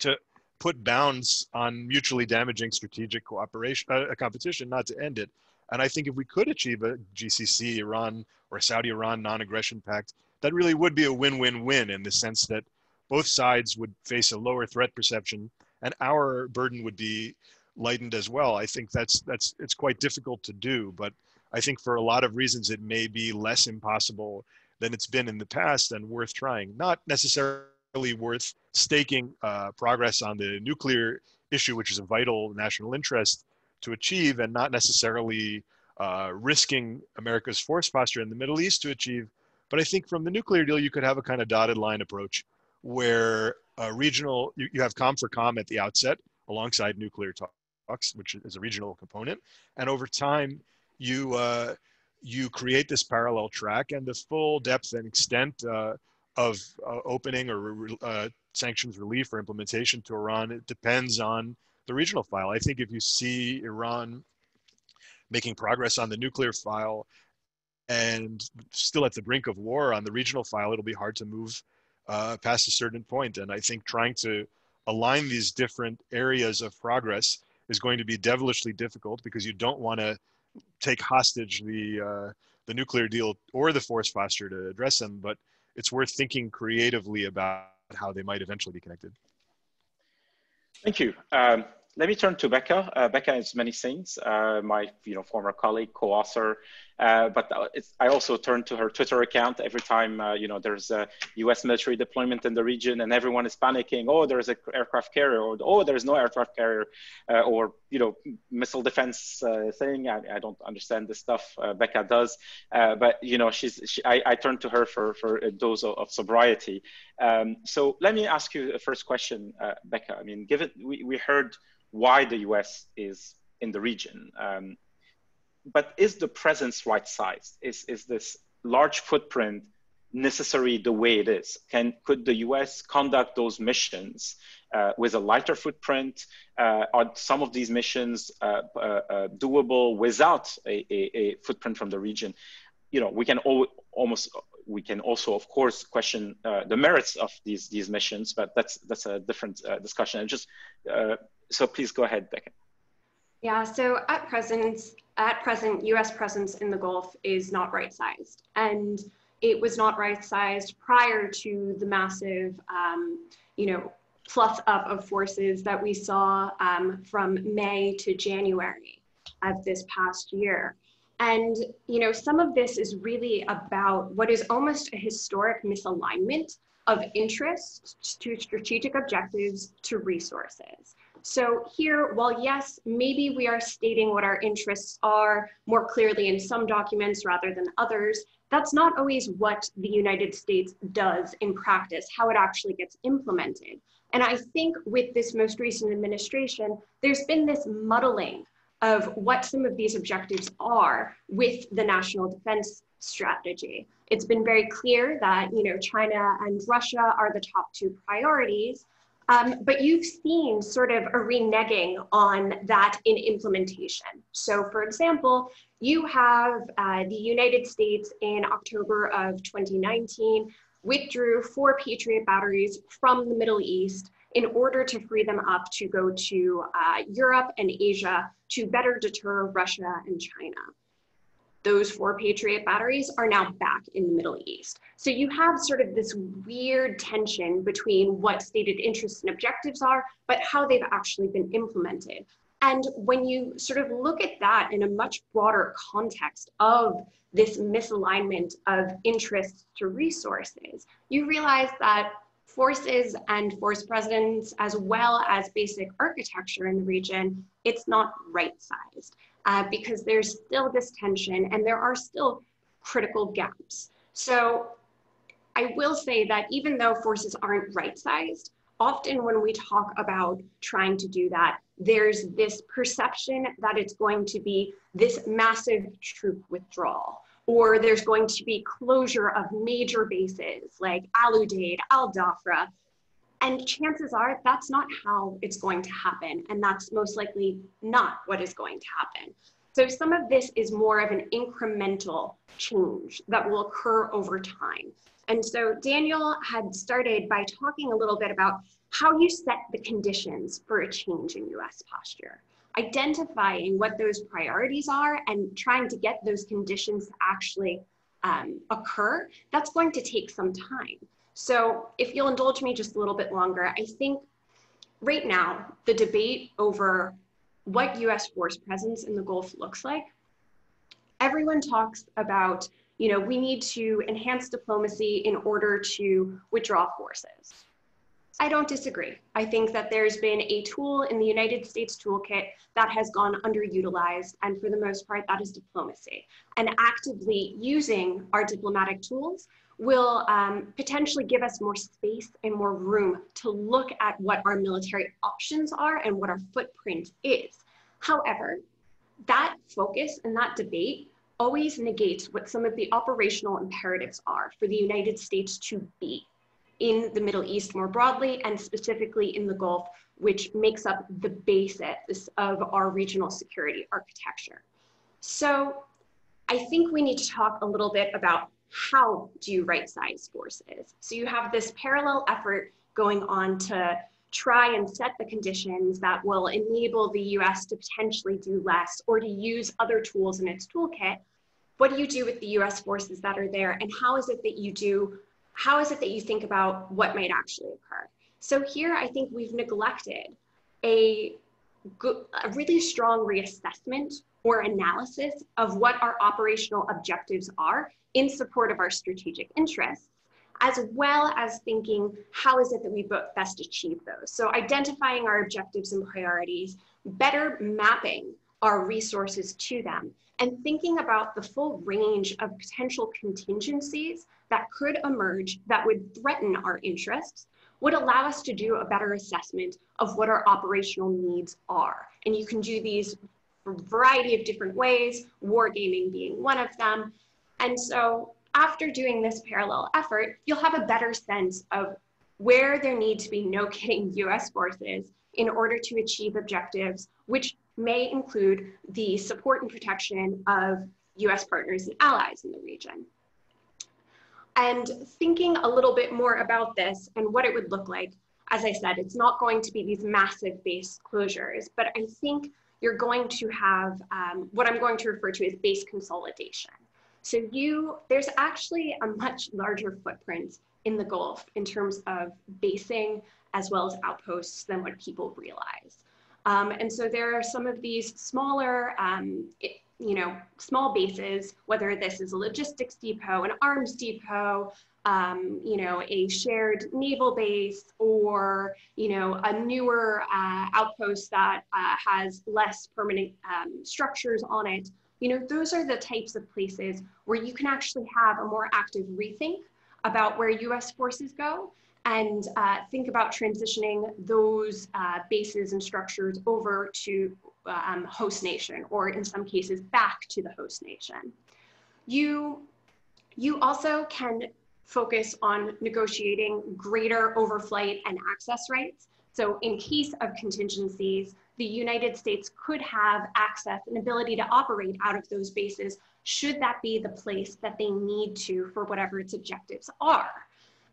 to put bounds on mutually damaging strategic cooperation, uh, competition, not to end it. And I think if we could achieve a GCC, Iran, or Saudi Iran non aggression pact, that really would be a win win win in the sense that both sides would face a lower threat perception and our burden would be lightened as well. I think that's, that's, it's quite difficult to do, but I think for a lot of reasons, it may be less impossible than it's been in the past and worth trying. Not necessarily worth staking uh, progress on the nuclear issue, which is a vital national interest to achieve, and not necessarily uh, risking America's force posture in the Middle East to achieve. But I think from the nuclear deal, you could have a kind of dotted line approach where a regional, you, you have com for com at the outset alongside nuclear talks, which is a regional component. And over time, you, uh, you create this parallel track and the full depth and extent uh, of uh, opening or uh, sanctions relief or implementation to Iran, it depends on the regional file. I think if you see Iran making progress on the nuclear file and still at the brink of war on the regional file, it'll be hard to move uh, past a certain point. And I think trying to align these different areas of progress is going to be devilishly difficult because you don't want to take hostage the uh, the nuclear deal or the force posture to address them, but it's worth thinking creatively about how they might eventually be connected. Thank you. Um, let me turn to Becca. Uh, Becca is many things. Uh, my you know former colleague, co-author, uh, but I also turn to her Twitter account every time uh, you know there's a U.S. military deployment in the region, and everyone is panicking. Oh, there's an aircraft carrier, or oh, there's no aircraft carrier, uh, or you know missile defense uh, thing. I, I, don't understand this stuff. Uh, Becca does, but you know she's. She, I, I, turn to her for for a dose of, of sobriety. Um, so let me ask you a first question, Becca. I mean, given we, we heard why the U.S. is in the region. Um, but is the presence right sized? Is, is this large footprint necessary the way it is? Can, could the US conduct those missions uh, with a lighter footprint? Uh, are some of these missions uh, uh, uh doable without a, a, a, footprint from the region? You know, we can al almost, we can also, of course, question uh, the merits of these, these missions, but that's, that's a different discussion. And just, so please go ahead, Becca. Yeah, so at present, at present, US presence in the Gulf is not right sized. And it was not right sized prior to the massive, um, you know, plus up of forces that we saw um, from May to January of this past year. And, you know, some of this is really about what is almost a historic misalignment of interest to strategic objectives to resources. So here, while yes, maybe we are stating what our interests are more clearly in some documents rather than others, that's not always what the United States does in practice, how it actually gets implemented. And I think with this most recent administration, there's been this muddling of what some of these objectives are with the national defense strategy. It's been very clear that, you know, China and Russia are the top two priorities, um, but you've seen sort of a reneging on that in implementation. So, for example, you have uh, the United States in October of 2019 withdrew four Patriot batteries from the Middle East in order to free them up to go to uh, Europe and Asia to better deter Russia and China those four Patriot batteries are now back in the Middle East. So you have sort of this weird tension between what stated interests and objectives are, but how they've actually been implemented. And when you sort of look at that in a much broader context of this misalignment of interests to resources, you realize that forces and force presidents, as well as basic architecture in the region, it's not right sized uh, because there's still this tension and there are still critical gaps. So I will say that even though forces aren't right sized, often when we talk about trying to do that, there's this perception that it's going to be this massive troop withdrawal, or there's going to be closure of major bases like Al Udeid, Al Dhafra. And chances are that's not how it's going to happen. And that's most likely not what is going to happen. So some of this is more of an incremental change that will occur over time. And so Daniel had started by talking a little bit about how you set the conditions for a change in US posture, identifying what those priorities are and trying to get those conditions to actually um, occur, that's going to take some time. So if you'll indulge me just a little bit longer, I think right now, the debate over what US force presence in the Gulf looks like, everyone talks about, you know, we need to enhance diplomacy in order to withdraw forces. I don't disagree. I think that there's been a tool in the United States toolkit that has gone underutilized, and for the most part, that is diplomacy. And actively using our diplomatic tools will um, potentially give us more space and more room to look at what our military options are and what our footprint is. However, that focus and that debate always negates what some of the operational imperatives are for the United States to be in the Middle East more broadly, and specifically in the Gulf, which makes up the basis of our regional security architecture. So I think we need to talk a little bit about how do you right size forces? So you have this parallel effort going on to try and set the conditions that will enable the US to potentially do less or to use other tools in its toolkit. What do you do with the US forces that are there? And how is it that you do how is it that you think about what might actually occur? So here, I think we've neglected a, a really strong reassessment or analysis of what our operational objectives are in support of our strategic interests, as well as thinking how is it that we best achieve those. So identifying our objectives and priorities, better mapping our resources to them, and thinking about the full range of potential contingencies that could emerge that would threaten our interests would allow us to do a better assessment of what our operational needs are. And you can do these variety of different ways, wargaming being one of them. And so after doing this parallel effort, you'll have a better sense of where there need to be no kidding US forces in order to achieve objectives, which may include the support and protection of US partners and allies in the region. And thinking a little bit more about this and what it would look like, as I said, it's not going to be these massive base closures, but I think you're going to have um, what I'm going to refer to as base consolidation. So you, there's actually a much larger footprint in the Gulf in terms of basing as well as outposts than what people realize. Um, and so there are some of these smaller, um, it, you know, small bases, whether this is a logistics depot, an arms depot, um, you know, a shared naval base, or you know, a newer uh, outpost that uh, has less permanent um, structures on it. You know, those are the types of places where you can actually have a more active rethink about where U.S. forces go and uh, think about transitioning those uh, bases and structures over to um, host nation, or in some cases back to the host nation. You, you also can focus on negotiating greater overflight and access rights. So in case of contingencies, the United States could have access and ability to operate out of those bases should that be the place that they need to for whatever its objectives are.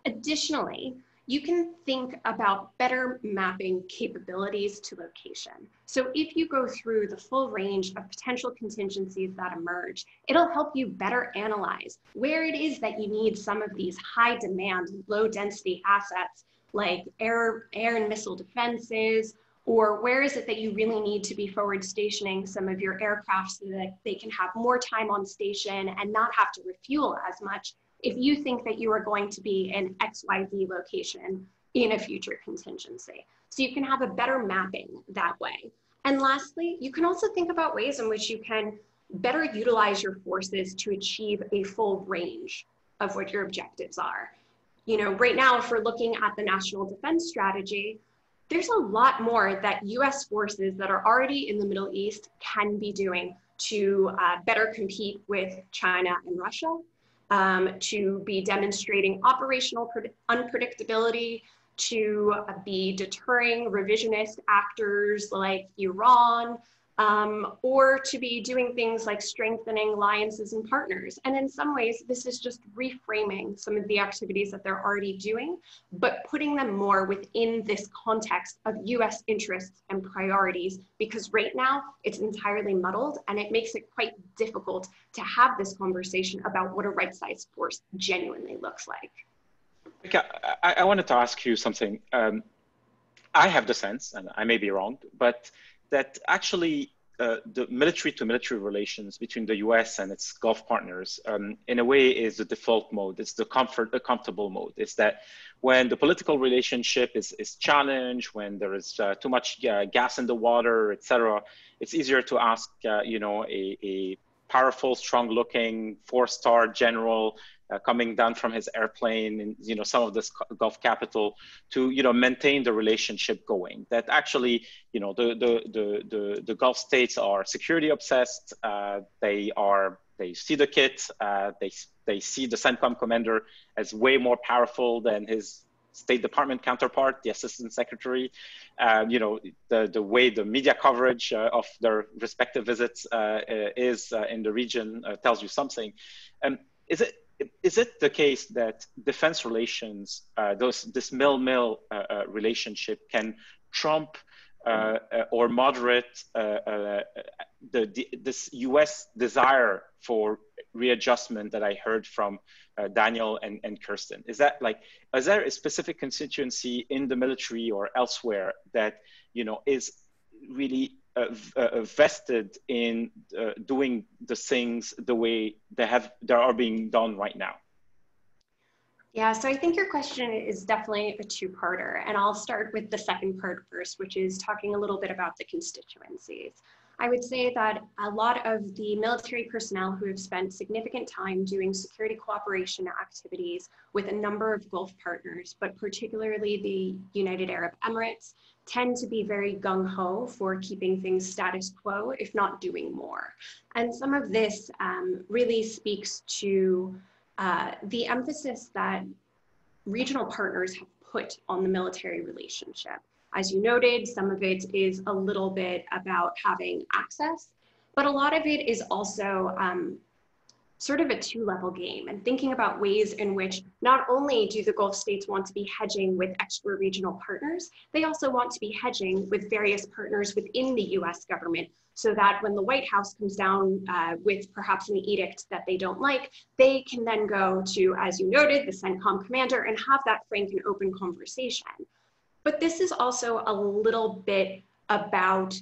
Additionally, you can think about better mapping capabilities to location. So if you go through the full range of potential contingencies that emerge, it'll help you better analyze where it is that you need some of these high demand, low density assets like air, air and missile defenses, or where is it that you really need to be forward stationing some of your aircraft so that they can have more time on station and not have to refuel as much if you think that you are going to be in XYZ location in a future contingency. So you can have a better mapping that way. And lastly, you can also think about ways in which you can better utilize your forces to achieve a full range of what your objectives are. You know, right now, if we're looking at the national defense strategy, there's a lot more that US forces that are already in the Middle East can be doing to uh, better compete with China and Russia, um, to be demonstrating operational unpredictability, to be deterring revisionist actors like Iran, um, or to be doing things like strengthening alliances and partners. And in some ways, this is just reframing some of the activities that they're already doing, but putting them more within this context of US interests and priorities, because right now it's entirely muddled and it makes it quite difficult to have this conversation about what a right sized force genuinely looks like. Okay, I, I wanted to ask you something. Um, I have the sense, and I may be wrong, but that actually uh, the military to military relations between the US and its Gulf partners, um, in a way, is the default mode. It's the comfort, the comfortable mode. It's that when the political relationship is, is challenged, when there is uh, too much uh, gas in the water, etc., it's easier to ask, uh, you know, a, a powerful, strong-looking four-star general uh, coming down from his airplane in you know some of this Gulf capital to you know maintain the relationship going. That actually you know the the the the, the Gulf states are security obsessed. Uh, they are they see the kit. Uh, they they see the CENTCOM commander as way more powerful than his State Department counterpart, the Assistant Secretary. Uh, you know, the, the way the media coverage uh, of their respective visits uh is uh, in the region uh, tells you something. Um, is it is it the case that defense relations, uh, those this mill-mill uh, uh, relationship, can trump uh, uh, or moderate uh, the, the, this U.S. desire for readjustment that I heard from Daniel and, and Kirsten? Is that like, is there a specific constituency in the military or elsewhere that you know is really uh, uh, vested in uh, doing the things the way they have they are being done right now? Yeah, so I think your question is definitely a two-parter, and I'll start with the second part first, which is talking a little bit about the constituencies. I would say that a lot of the military personnel who have spent significant time doing security cooperation activities with a number of Gulf partners, but particularly the United Arab Emirates, tend to be very gung ho for keeping things status quo, if not doing more. And some of this um, really speaks to uh, the emphasis that regional partners have put on the military relationship. As you noted, some of it is a little bit about having access, but a lot of it is also um, sort of a two level game and thinking about ways in which not only do the Gulf states want to be hedging with extra regional partners, they also want to be hedging with various partners within the US government so that when the White House comes down uh, with perhaps an edict that they don't like, they can then go to, as you noted, the CENTCOM commander and have that frank and open conversation. But this is also a little bit about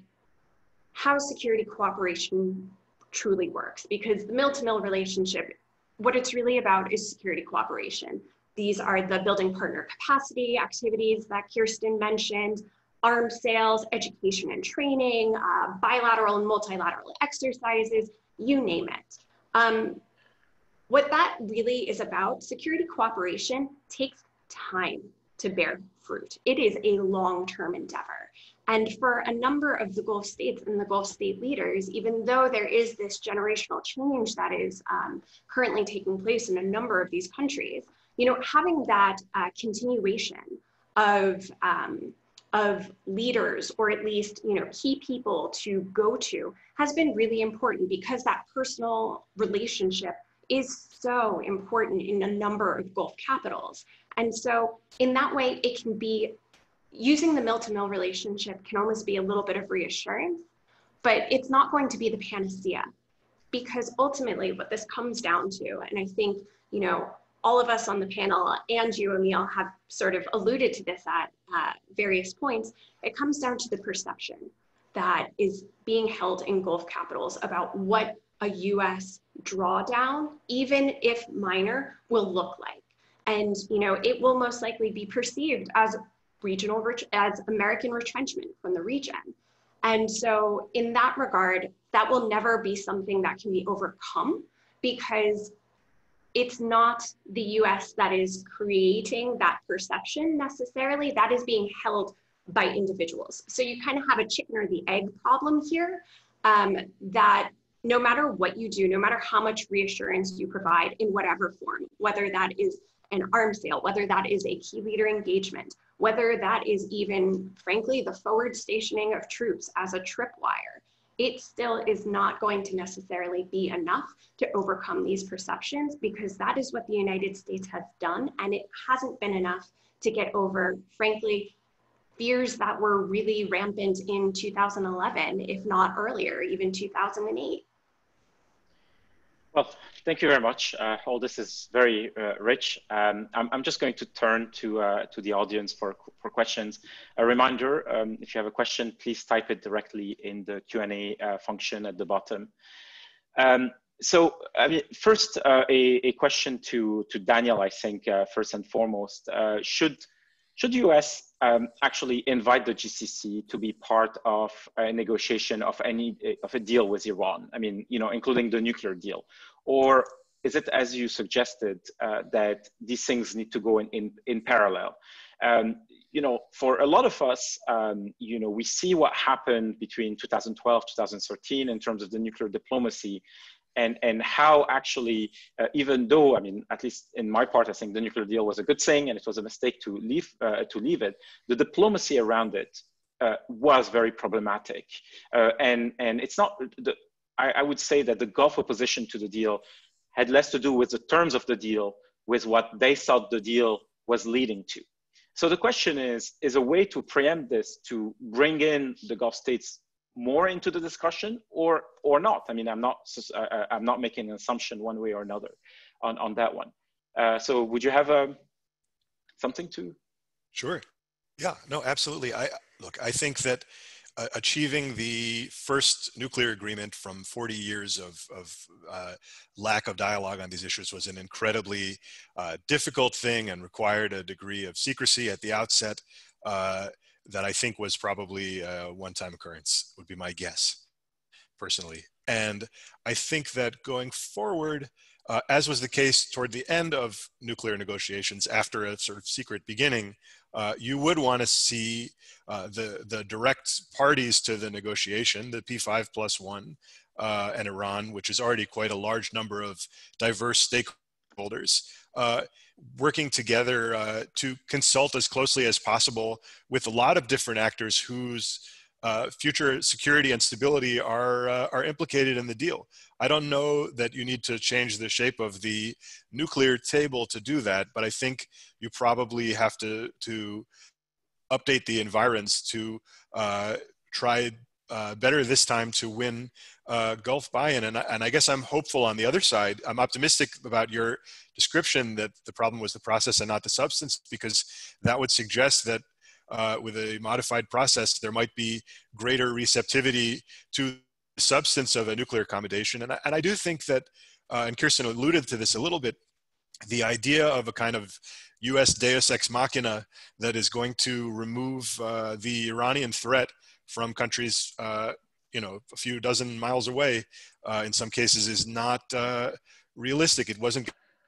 how security cooperation truly works because the mill to mill relationship, what it's really about is security cooperation. These are the building partner capacity activities that Kirsten mentioned, arms sales, education and training, uh, bilateral and multilateral exercises, you name it. Um, what that really is about, security cooperation takes time to bear fruit. It is a long-term endeavor. And for a number of the Gulf states and the Gulf state leaders, even though there is this generational change that is um, currently taking place in a number of these countries, you know, having that uh, continuation of um, of leaders or at least you know key people to go to has been really important because that personal relationship is so important in a number of Gulf capitals. And so in that way, it can be using the mill to mill relationship can almost be a little bit of reassurance, but it's not going to be the panacea because ultimately what this comes down to, and I think, you know, all of us on the panel and you, Emile, have sort of alluded to this at uh, various points. It comes down to the perception that is being held in Gulf capitals about what a US drawdown, even if minor, will look like. And you know, it will most likely be perceived as regional as American retrenchment from the region. And so in that regard, that will never be something that can be overcome because it's not the US that is creating that perception necessarily, that is being held by individuals. So you kind of have a chicken or the egg problem here um, that no matter what you do, no matter how much reassurance you provide in whatever form, whether that is an arms sale, whether that is a key leader engagement, whether that is even, frankly, the forward stationing of troops as a tripwire, it still is not going to necessarily be enough to overcome these perceptions because that is what the United States has done. And it hasn't been enough to get over, frankly, fears that were really rampant in 2011, if not earlier, even 2008. Well, thank you very much. Uh, all this is very uh, rich. Um, I'm, I'm, just going to turn to, uh, to the audience for, for questions. A reminder, um, if you have a question, please type it directly in the Q&A uh, function at the bottom. Um, so, I mean, first, uh, a, a question to, to Daniel, I think, uh, first and foremost. should, should the US um, actually invite the GCC to be part of a negotiation of any of a deal with Iran? I mean, you know, including the nuclear deal, or is it as you suggested uh, that these things need to go in in, in parallel? Um, you know, for a lot of us, um, you know, we see what happened between 2012, 2013 in terms of the nuclear diplomacy and and how actually uh, even though I mean at least in my part I think the nuclear deal was a good thing and it was a mistake to leave uh, to leave it the diplomacy around it uh, was very problematic. Uh, and and it's not the I, I, would say that the Gulf opposition to the deal had less to do with the terms of the deal with what they thought the deal was leading to. So the question is is a way to preempt this to bring in the Gulf states more into the discussion or or not. I mean i'm not i'm not making an assumption one way or another on on that one. Uh, so would you have um, something to? Sure. Yeah no absolutely. I look i think that uh, achieving the first nuclear agreement from 40 years of, of uh, lack of dialogue on these issues was an incredibly uh, difficult thing and required a degree of secrecy at the outset. That I think was probably a one-time occurrence would be my guess personally. And I think that going forward, uh, as was the case toward the end of nuclear negotiations after a sort of secret beginning, uh, you would want to see uh, the, the direct parties to the negotiation, the P5 plus one, uh, and Iran, which is already quite a large number of diverse stakeholders, uh, working together uh, to consult as closely as possible with a lot of different actors whose uh, future security and stability are uh, are implicated in the deal. I don't know that you need to change the shape of the nuclear table to do that, but I think you probably have to to update the environs to uh, try uh, better this time to win uh, Gulf buy-in. And, and I guess I'm hopeful on the other side. I'm optimistic about your description that the problem was the process and not the substance, because that would suggest that uh, with a modified process, there might be greater receptivity to the substance of a nuclear accommodation. And I, and I do think that, uh, and Kirsten alluded to this a little bit, the idea of a kind of U.S. Deus ex machina that is going to remove uh, the Iranian threat from countries, uh, you know, a few dozen miles away, uh, in some cases, is not uh, realistic. It wasn't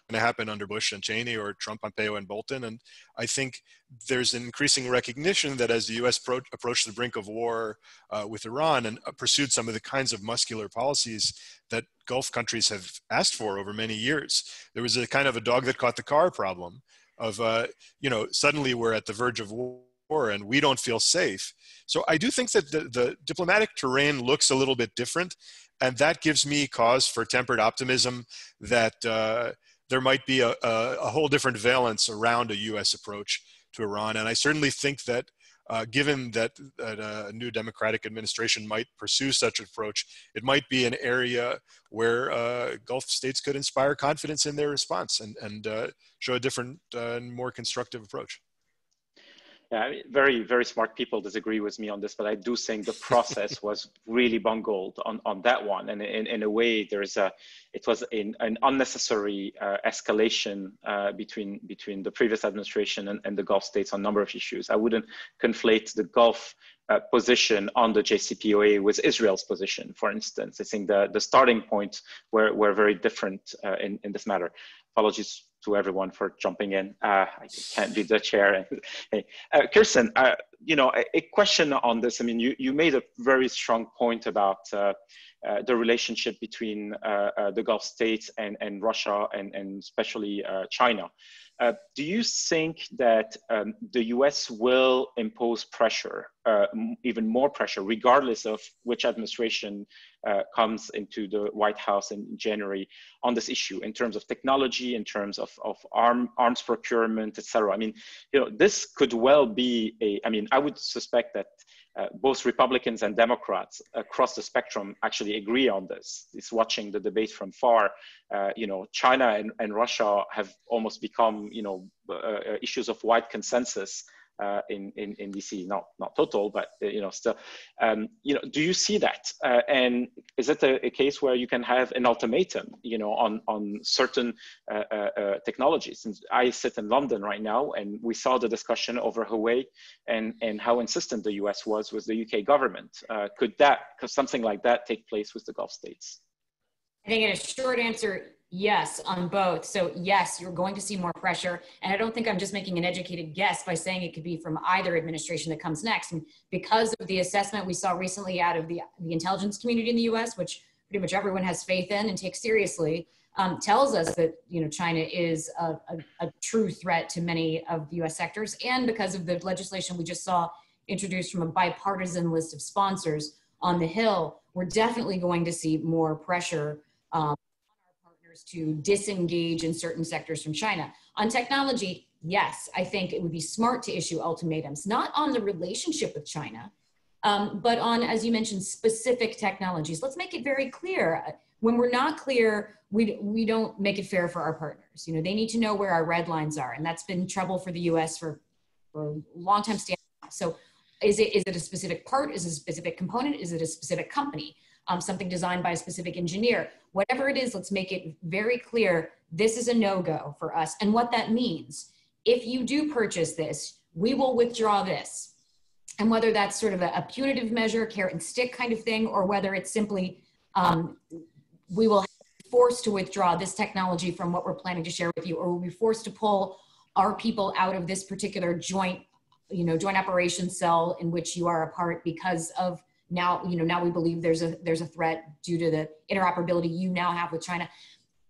going to happen under Bush and Cheney or Trump, Pompeo, and Bolton. And I think there's an increasing recognition that as the U.S. pro- approached the brink of war uh, with Iran and uh, pursued some of the kinds of muscular policies that Gulf countries have asked for over many years, there was a kind of a dog that caught the car problem of, uh, you know, suddenly we're at the verge of war and we don't feel safe. So I do think that the, the diplomatic terrain looks a little bit different, and that gives me cause for tempered optimism that uh, there might be a, a, a, whole different valence around a U.S. approach to Iran. And I certainly think that. Uh, given that, that a new democratic administration might pursue such an approach, it might be an area where uh, Gulf states could inspire confidence in their response and, and uh, show a different uh, and more constructive approach. Yeah, very, very smart people disagree with me on this, but I do think the process was really bungled on, on that one. And in, in a way, there's a, it was an, an unnecessary uh, escalation uh, between, between the previous administration and, and the Gulf states on a number of issues. I wouldn't conflate the Gulf uh, position on the JCPOA with Israel's position, for instance. I think the, the starting point were, were very different uh, in, in this matter. Apologies to everyone for jumping in. Uh, I can't be the chair. uh, Kirsten, uh, you know, a, a, question on this. I mean, you, you made a very strong point about uh, uh, the relationship between uh, the Gulf states and, and Russia and, and especially China. Do you think that um, the US will impose pressure, even more pressure, regardless of which administration comes into the White House in January on this issue in terms of technology, in terms of, of arm, arms procurement, etc.? I mean, you know, this could well be a, I mean, I would suspect that uh, both Republicans and Democrats across the spectrum actually agree on this. It's watching the debate from far. Uh, you know, China and, and Russia have almost become, you know, uh, uh issues of wide consensus uh, in, in, in DC, not, not total, but, uh, you know, still, um, you know, do you see that? Uh, and is it a, a, case where you can have an ultimatum, you know, on, on certain uh, uh, uh, technologies? And I sit in London right now and we saw the discussion over Huawei and, and how insistent the US was with the UK government. could that, could something like that take place with the Gulf states? I think in a short answer, Yes, on both. So, yes, you're going to see more pressure. And I don't think I'm just making an educated guess by saying it could be from either administration that comes next. And because of the assessment we saw recently out of the, the intelligence community in the US, which pretty much everyone has faith in and takes seriously, um, tells us that you know China is a, a, a true threat to many of the US sectors. And because of the legislation we just saw introduced from a bipartisan list of sponsors on the Hill, we're definitely going to see more pressure um, to disengage in certain sectors from China. On technology, yes, I think it would be smart to issue ultimatums, not on the relationship with China, um, but on, as you mentioned, specific technologies. Let's make it very clear. When we're not clear, we, we don't make it fair for our partners. You know, they need to know where our red lines are, and that's been trouble for the U.S. for, for a long time standing. So is it, is it a specific part? Is it a specific component? Is it a specific company? Um, something designed by a specific engineer. Whatever it is, let's make it very clear this is a no go for us. And what that means if you do purchase this, we will withdraw this. And whether that's sort of a, a punitive measure, carrot and stick kind of thing, or whether it's simply um, we will be forced to withdraw this technology from what we're planning to share with you, or we'll be forced to pull our people out of this particular joint, you know, joint operations cell in which you are a part because of now you know now we believe there's a there's a threat due to the interoperability you now have with china.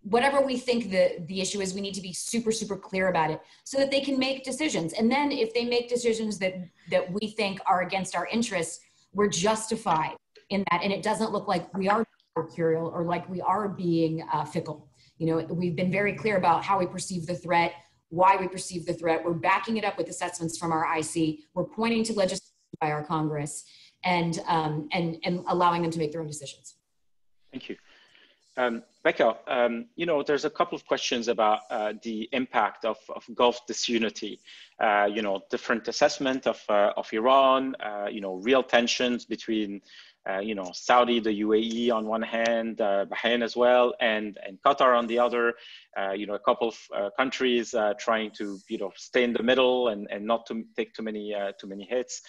Whatever we think the the issue is we need to be super super clear about it so that they can make decisions. And then if they make decisions that that we think are against our interests we're justified in that. And it doesn't look like we are mercurial or like we are being uh, fickle. You know we've been very clear about how we perceive the threat why we perceive the threat. We're backing it up with assessments from our ic we're pointing to legislation by our congress and, um, and, and allowing them to make their own decisions. Thank you. Um, Becca, um, you know, there's a couple of questions about uh, the impact of, of Gulf disunity. Uh, you know, different assessment of, uh, of Iran, uh, you know, real tensions between, uh, you know, Saudi, the UAE on one hand, uh, Bahrain as well, and, and Qatar on the other. you know, a couple of countries trying to, you know, stay in the middle and, and not to take too many, too many hits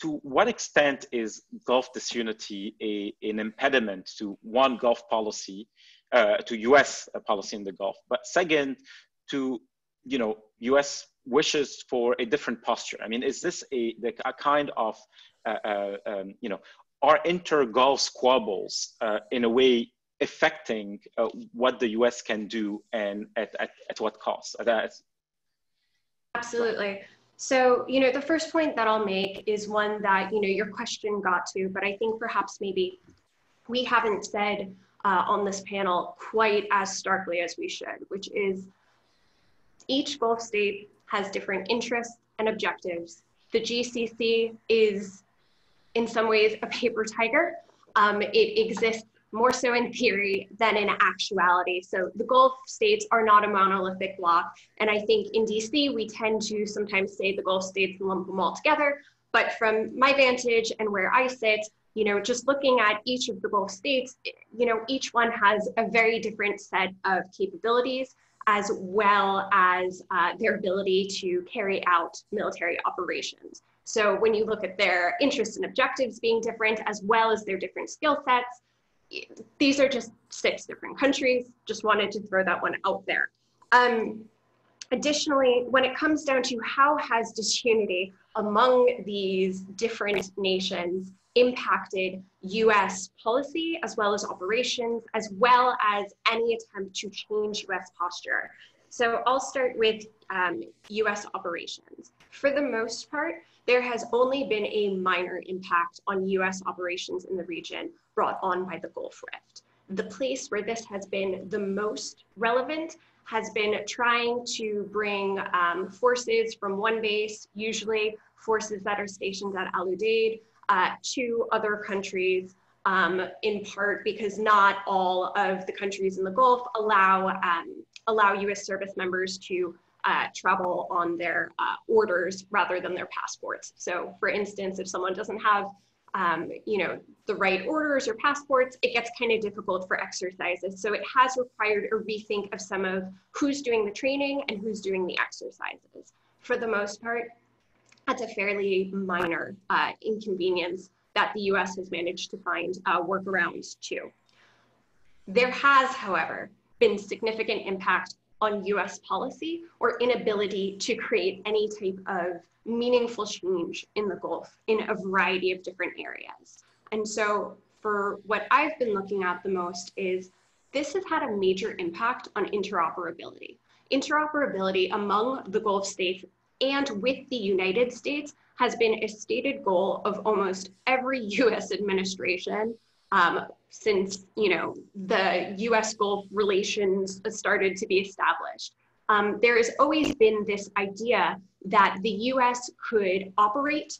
to what extent is Gulf disunity a, an impediment to one Gulf policy, uh, to U.S. policy in the Gulf, but second, to you know U.S. wishes for a different posture? I mean, is this a, a kind of uh, uh, um, you know are inter-Gulf squabbles uh, in a way affecting uh, what the U.S. can do and at, at, at what cost? Absolutely. So, you know, the first point that I'll make is one that, you know, your question got to, but I think perhaps maybe we haven't said uh, on this panel quite as starkly as we should, which is each Gulf state has different interests and objectives. The GCC is, in some ways, a paper tiger. Um, it exists more so in theory than in actuality. So the Gulf states are not a monolithic block. And I think in DC, we tend to sometimes say the Gulf states and lump them all together. But from my vantage and where I sit, you know, just looking at each of the Gulf states, you know, each one has a very different set of capabilities as well as uh, their ability to carry out military operations. So when you look at their interests and objectives being different, as well as their different skill sets, these are just six different countries. Just wanted to throw that one out there. Um, additionally, when it comes down to how has disunity among these different nations impacted US policy as well as operations, as well as any attempt to change US posture. So I'll start with um, US operations. For the most part, there has only been a minor impact on US operations in the region brought on by the Gulf Rift. The place where this has been the most relevant has been trying to bring um, forces from one base, usually forces that are stationed at Al Udeid, uh, to other countries, um, in part because not all of the countries in the Gulf allow, um, allow US service members to uh, travel on their uh, orders rather than their passports. So for instance, if someone doesn't have um, you know, the right orders or passports, it gets kind of difficult for exercises. So it has required a rethink of some of who's doing the training and who's doing the exercises. For the most part, that's a fairly minor uh, inconvenience that the US has managed to find uh, workarounds to. There has, however, been significant impact on US policy or inability to create any type of meaningful change in the Gulf in a variety of different areas. And so for what I've been looking at the most is this has had a major impact on interoperability. Interoperability among the Gulf states and with the United States has been a stated goal of almost every US administration um, since you know the U.S. Gulf relations started to be established. Um, there has always been this idea that the U.S. could operate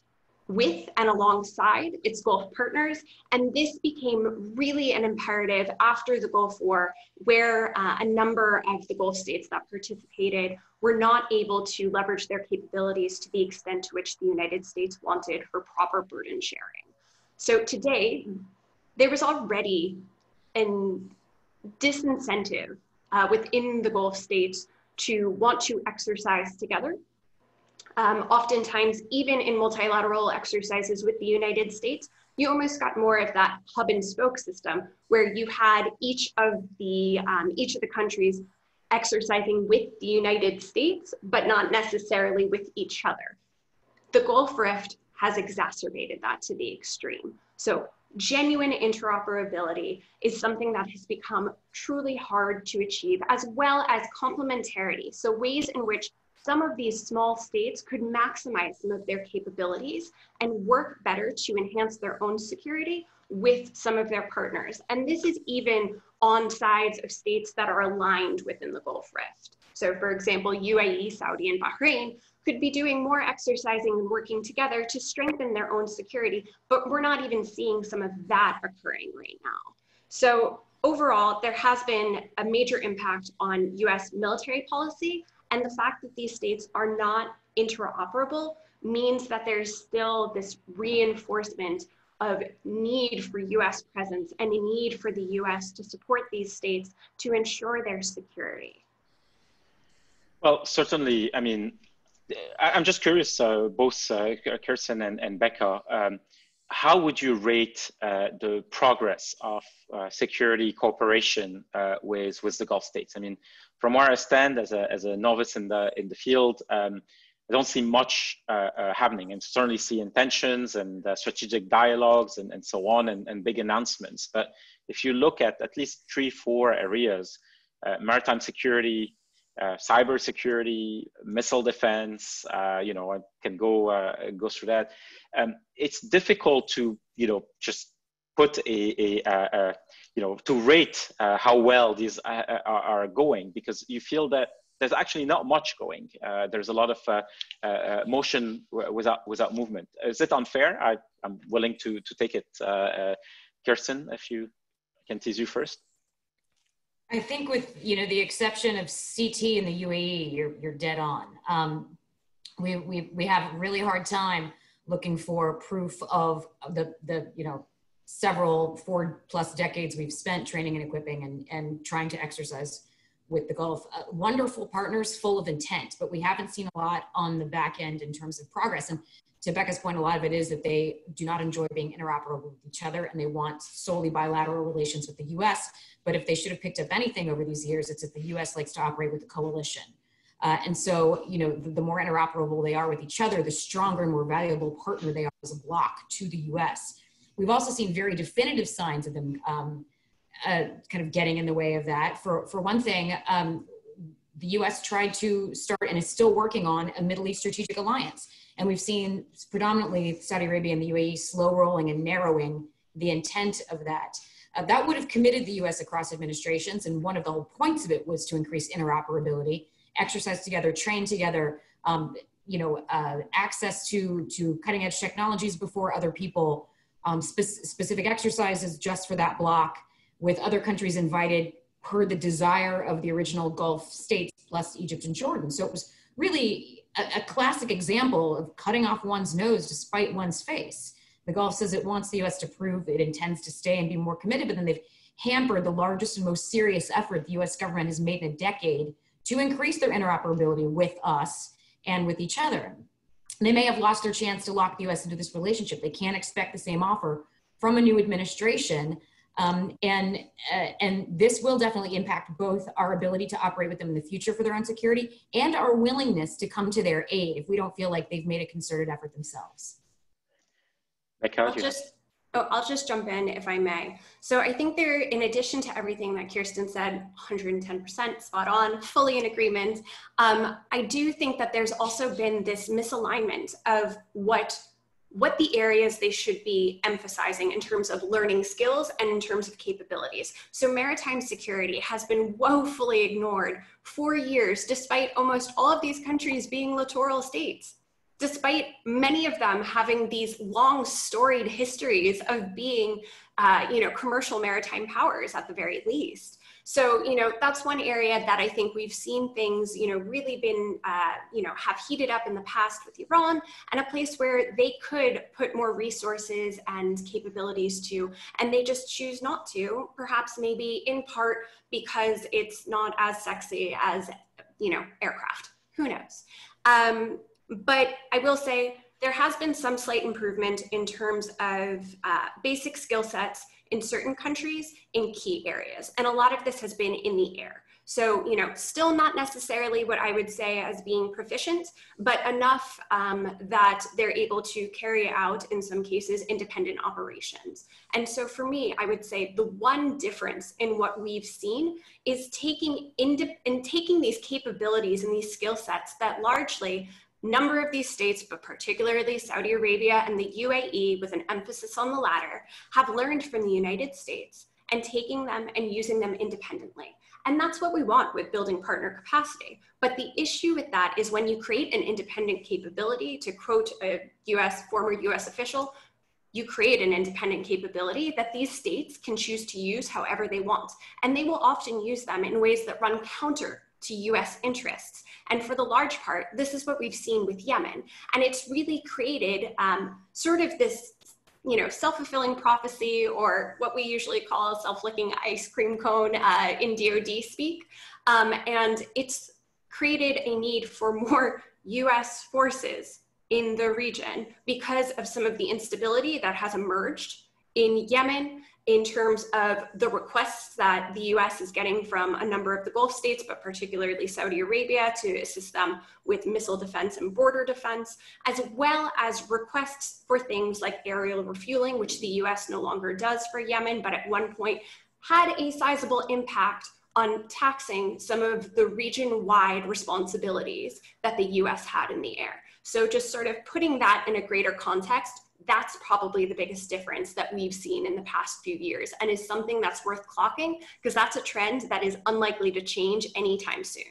with and alongside its Gulf partners. And this became really an imperative after the Gulf War, where uh, a number of the Gulf states that participated were not able to leverage their capabilities to the extent to which the United States wanted for proper burden sharing. So today, there was already an disincentive uh, within the Gulf states to want to exercise together. Um, oftentimes, even in multilateral exercises with the United States, you almost got more of that hub and spoke system where you had each of the um, each of the countries exercising with the United States, but not necessarily with each other. The Gulf Rift has exacerbated that to the extreme. So genuine interoperability is something that has become truly hard to achieve, as well as complementarity. So, ways in which some of these small states could maximize some of their capabilities and work better to enhance their own security with some of their partners. And this is even on sides of states that are aligned within the Gulf Rift. So, for example, UAE, Saudi, and Bahrain could be doing more exercising and working together to strengthen their own security, but we're not even seeing some of that occurring right now. So overall, there has been a major impact on US military policy, and the fact that these states are not interoperable means that there's still this reinforcement of need for US presence and a need for the US to support these states to ensure their security. Well, certainly, I mean, I'm just curious, uh, both uh, Kirsten and, and Becca, um, how would you rate uh, the progress of uh, security cooperation uh, with, with the Gulf states? I mean, from where I stand as a, as a novice in the, in the field, um, I don't see much uh, happening and certainly see intentions and strategic dialogues and, and so on and, and big announcements. But if you look at at least three, four areas, maritime security, uh, cyber security, missile defense. Uh, you know, I can go uh, go through that. Um, it's difficult to you know just put a, a, a you know to rate uh, how well these uh, uh, are, are, going because you feel that there's actually not much going. there's a lot of motion without without movement. Is it unfair? I, am willing to to take it, Kirsten, if you can tease you first. I think with you know the exception of CT in the UAE, you're you're dead on. Um, we we we have a really hard time looking for proof of the the you know several four plus decades we've spent training and equipping and and trying to exercise with the Gulf. Uh, wonderful partners, full of intent, but we haven't seen a lot on the back end in terms of progress. And to Becca's point, a lot of it is that they do not enjoy being interoperable with each other and they want solely bilateral relations with the US. But if they should have picked up anything over these years, it's that the US likes to operate with a coalition. Uh, and so, you know, the, the, more interoperable they are with each other, the stronger and more valuable partner they are as a bloc to the US. We've also seen very definitive signs of them um, uh, kind of getting in the way of that. For, for one thing, um, the US tried to start and is still working on a Middle East strategic alliance. And we've seen predominantly Saudi Arabia and the UAE slow rolling and narrowing the intent of that. Uh, that would have committed the US across administrations. And one of the whole points of it was to increase interoperability, exercise together, train together, um, you know, uh, access to, to cutting edge technologies before other people, um, spe specific exercises just for that block with other countries invited per the desire of the original Gulf states plus Egypt and Jordan. So it was really a, a classic example of cutting off one's nose despite one's face. The Gulf says it wants the US to prove it intends to stay and be more committed, but then they've hampered the largest and most serious effort the US government has made in a decade to increase their interoperability with us and with each other. They may have lost their chance to lock the US into this relationship. They can't expect the same offer from a new administration um, and, uh, and this will definitely impact both our ability to operate with them in the future for their own security and our willingness to come to their aid if we don't feel like they've made a concerted effort themselves. I'll just, oh, I'll just jump in if I may. So I think there, in addition to everything that Kirsten said, 110% spot on, fully in agreement. Um, I do think that there's also been this misalignment of what what the areas they should be emphasizing in terms of learning skills and in terms of capabilities. So maritime security has been woefully ignored for years, despite almost all of these countries being littoral states, despite many of them having these long storied histories of being, uh, you know, commercial maritime powers at the very least. So, you know, that's one area that I think we've seen things, you know, really been, uh, you know, have heated up in the past with Iran and a place where they could put more resources and capabilities to, and they just choose not to, perhaps maybe in part because it's not as sexy as, you know, aircraft. Who knows? Um, but I will say there has been some slight improvement in terms of uh, basic skill sets in certain countries in key areas. And a lot of this has been in the air. So, you know, still not necessarily what I would say as being proficient, but enough um, that they're able to carry out, in some cases, independent operations. And so for me, I would say the one difference in what we've seen is taking, in taking these capabilities and these skill sets that largely number of these states, but particularly Saudi Arabia and the UAE, with an emphasis on the latter, have learned from the United States and taking them and using them independently. And that's what we want with building partner capacity. But the issue with that is when you create an independent capability, to quote a US, former US official, you create an independent capability that these states can choose to use however they want. And they will often use them in ways that run counter to US interests. And for the large part, this is what we've seen with Yemen. And it's really created um, sort of this you know, self-fulfilling prophecy or what we usually call a self-licking ice cream cone uh, in DoD speak. Um, and it's created a need for more US forces in the region because of some of the instability that has emerged in Yemen in terms of the requests that the US is getting from a number of the Gulf states, but particularly Saudi Arabia to assist them with missile defense and border defense, as well as requests for things like aerial refueling, which the US no longer does for Yemen, but at one point had a sizable impact on taxing some of the region wide responsibilities that the US had in the air. So, just sort of putting that in a greater context, that's probably the biggest difference that we've seen in the past few years and is something that's worth clocking because that's a trend that is unlikely to change anytime soon.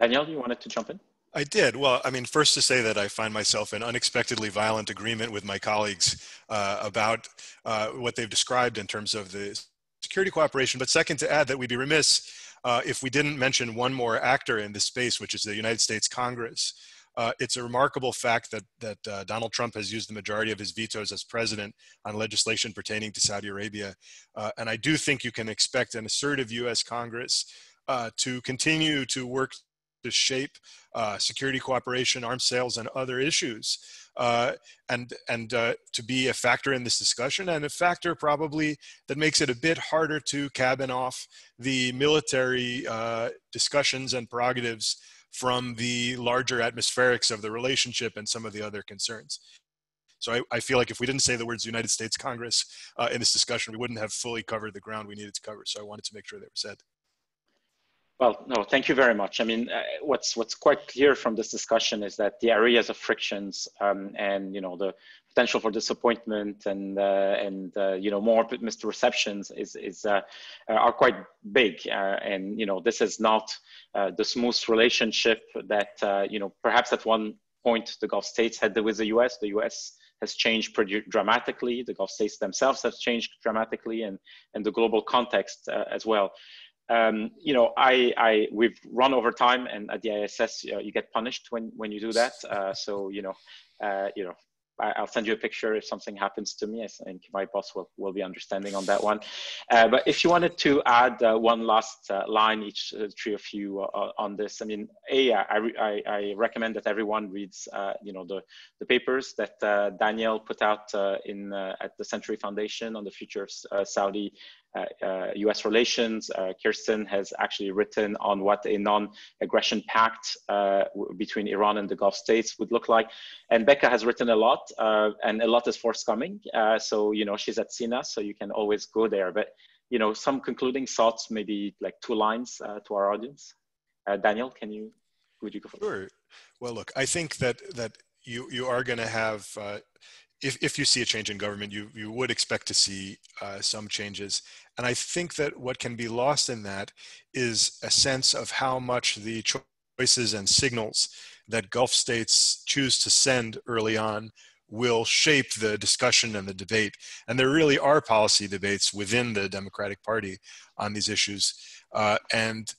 Daniel, you wanted to jump in? I did. Well, I mean, first to say that I find myself in unexpectedly violent agreement with my colleagues uh, about uh, what they've described in terms of the security cooperation, but second, to add that we'd be remiss uh, if we didn't mention one more actor in this space, which is the United States Congress. Uh, it's a remarkable fact that, that uh, Donald Trump has used the majority of his vetoes as president on legislation pertaining to Saudi Arabia. Uh, and I do think you can expect an assertive US Congress uh, to continue to work to shape uh, security cooperation, arms sales, and other issues, uh, and and to be a factor in this discussion, and a factor probably that makes it a bit harder to cabin off the military discussions and prerogatives from the larger atmospherics of the relationship and some of the other concerns. So I, I feel like if we didn't say the words United States Congress uh, in this discussion, we wouldn't have fully covered the ground we needed to cover. So I wanted to make sure they were said. Well, no, thank you very much. I mean, uh, what's what's quite clear from this discussion is that the areas of frictions um, and you know the potential for disappointment and uh, and uh, you know more misreceptions is is uh, are quite big. Uh, and you know this is not uh, the smooth relationship that you know perhaps at one point the Gulf states had with the U.S. The U.S. has changed pretty dramatically. The Gulf states themselves have changed dramatically, and and the global context as well um, you know, I, I, we've run over time, and at the IISS, uh, you get punished when when you do that. Uh, so you know, uh, you know, I, will send you a picture if something happens to me. I think my boss will, will be understanding on that one. Uh, but if you wanted to add uh, one last uh, line, each uh, three of you uh, on this, I mean, a, I, I, I recommend that everyone reads, uh, you know, the, the papers that Daniel put out in at the Century Foundation on the future of Saudi US uh, uh, relations. Uh, Kirsten has actually written on what a non-aggression pact between Iran and the Gulf states would look like. And Becca has written a lot and a lot is forthcoming. so, you know, she's at CNAS, so you can always go there. But, you know, some concluding thoughts, maybe like two lines to our audience. Daniel, can you, would you go first? Sure. Well, look, I think that, that you, you are going to have uh, if, if you see a change in government, you, you would expect to see uh, some changes. And I think that what can be lost in that is a sense of how much the choices and signals that Gulf states choose to send early on will shape the discussion and the debate. And there really are policy debates within the Democratic Party on these issues. Uh, and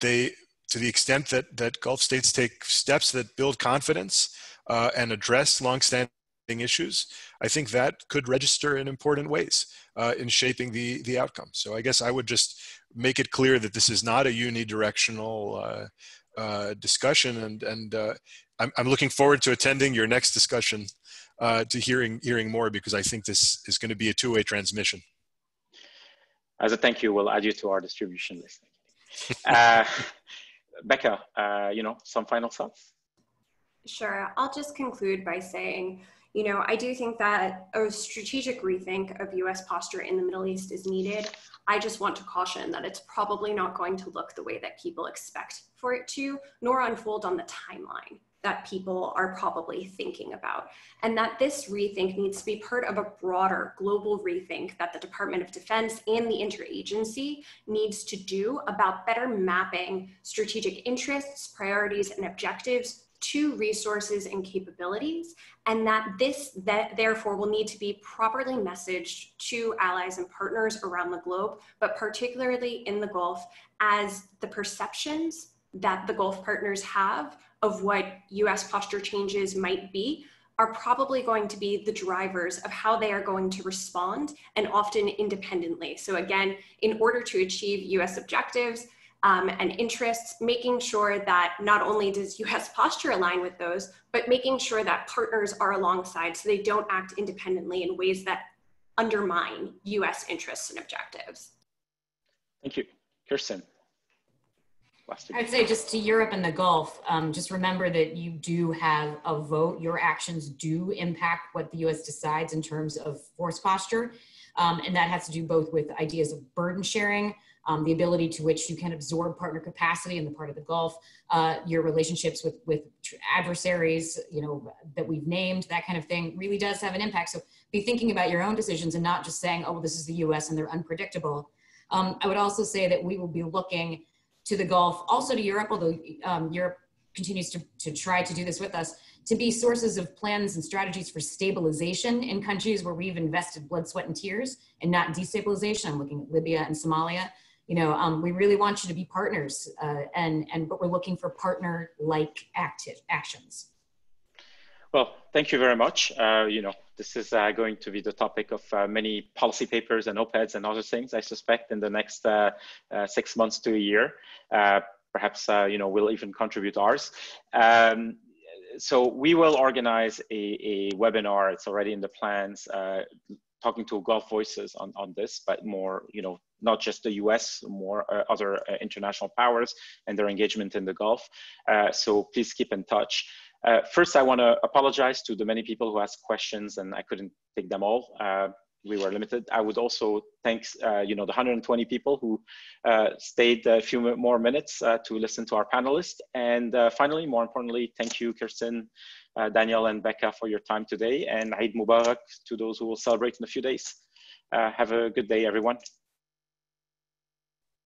they, to the extent that, that Gulf states take steps that build confidence uh, and address longstanding issues, I think that could register in important ways uh, in shaping the, the outcome. So I guess I would just make it clear that this is not a unidirectional uh, uh, discussion and, and uh, I'm, I'm looking forward to attending your next discussion uh, to hearing, hearing more because I think this is going to be a two-way transmission. As a thank you, we'll add you to our distribution list. Uh, Becca, you know, some final thoughts? Sure. I'll just conclude by saying you know, I do think that a strategic rethink of US posture in the Middle East is needed. I just want to caution that it's probably not going to look the way that people expect for it to, nor unfold on the timeline that people are probably thinking about. And that this rethink needs to be part of a broader global rethink that the Department of Defense and the interagency needs to do about better mapping strategic interests, priorities, and objectives to resources and capabilities, and that this that therefore will need to be properly messaged to allies and partners around the globe, but particularly in the Gulf, as the perceptions that the Gulf partners have of what US posture changes might be are probably going to be the drivers of how they are going to respond and often independently. So again, in order to achieve US objectives, um, and interests, making sure that not only does US posture align with those, but making sure that partners are alongside so they don't act independently in ways that undermine US interests and objectives. Thank you. Kirsten. I'd say just to Europe and the Gulf, um, just remember that you do have a vote. Your actions do impact what the US decides in terms of force posture. Um, and that has to do both with ideas of burden sharing, um, the ability to which you can absorb partner capacity in the part of the Gulf, uh, your relationships with, with adversaries, you know, that we've named, that kind of thing really does have an impact. So be thinking about your own decisions and not just saying, oh, well, this is the US and they're unpredictable. Um, I would also say that we will be looking to the Gulf, also to Europe, although um, Europe continues to, to try to do this with us, to be sources of plans and strategies for stabilization in countries where we've invested blood, sweat, and tears and not destabilization. I'm looking at Libya and Somalia. You know, um, we really want you to be partners uh, and, and, but we're looking for partner-like active actions. Well, thank you very much. Uh, you know, this is uh, going to be the topic of uh, many policy papers and op-eds and other things, I suspect, in the next uh, uh, six months to a year. Perhaps, you know, we'll even contribute ours. Um, so we will organize a, a, webinar. It's already in the plans, talking to Gulf voices on, on this, but more, you know, not just the US, more uh, other uh, international powers and their engagement in the Gulf. Uh, so please keep in touch. First, I want to apologize to the many people who asked questions and I couldn't take them all. We were limited. I would also thank, uh, you know, the 120 people who uh, stayed a few more minutes uh, to listen to our panelists. And finally, more importantly, thank you, Kirsten, Daniel, and Becca for your time today. And Eid Mubarak to those who will celebrate in a few days. have a good day, everyone.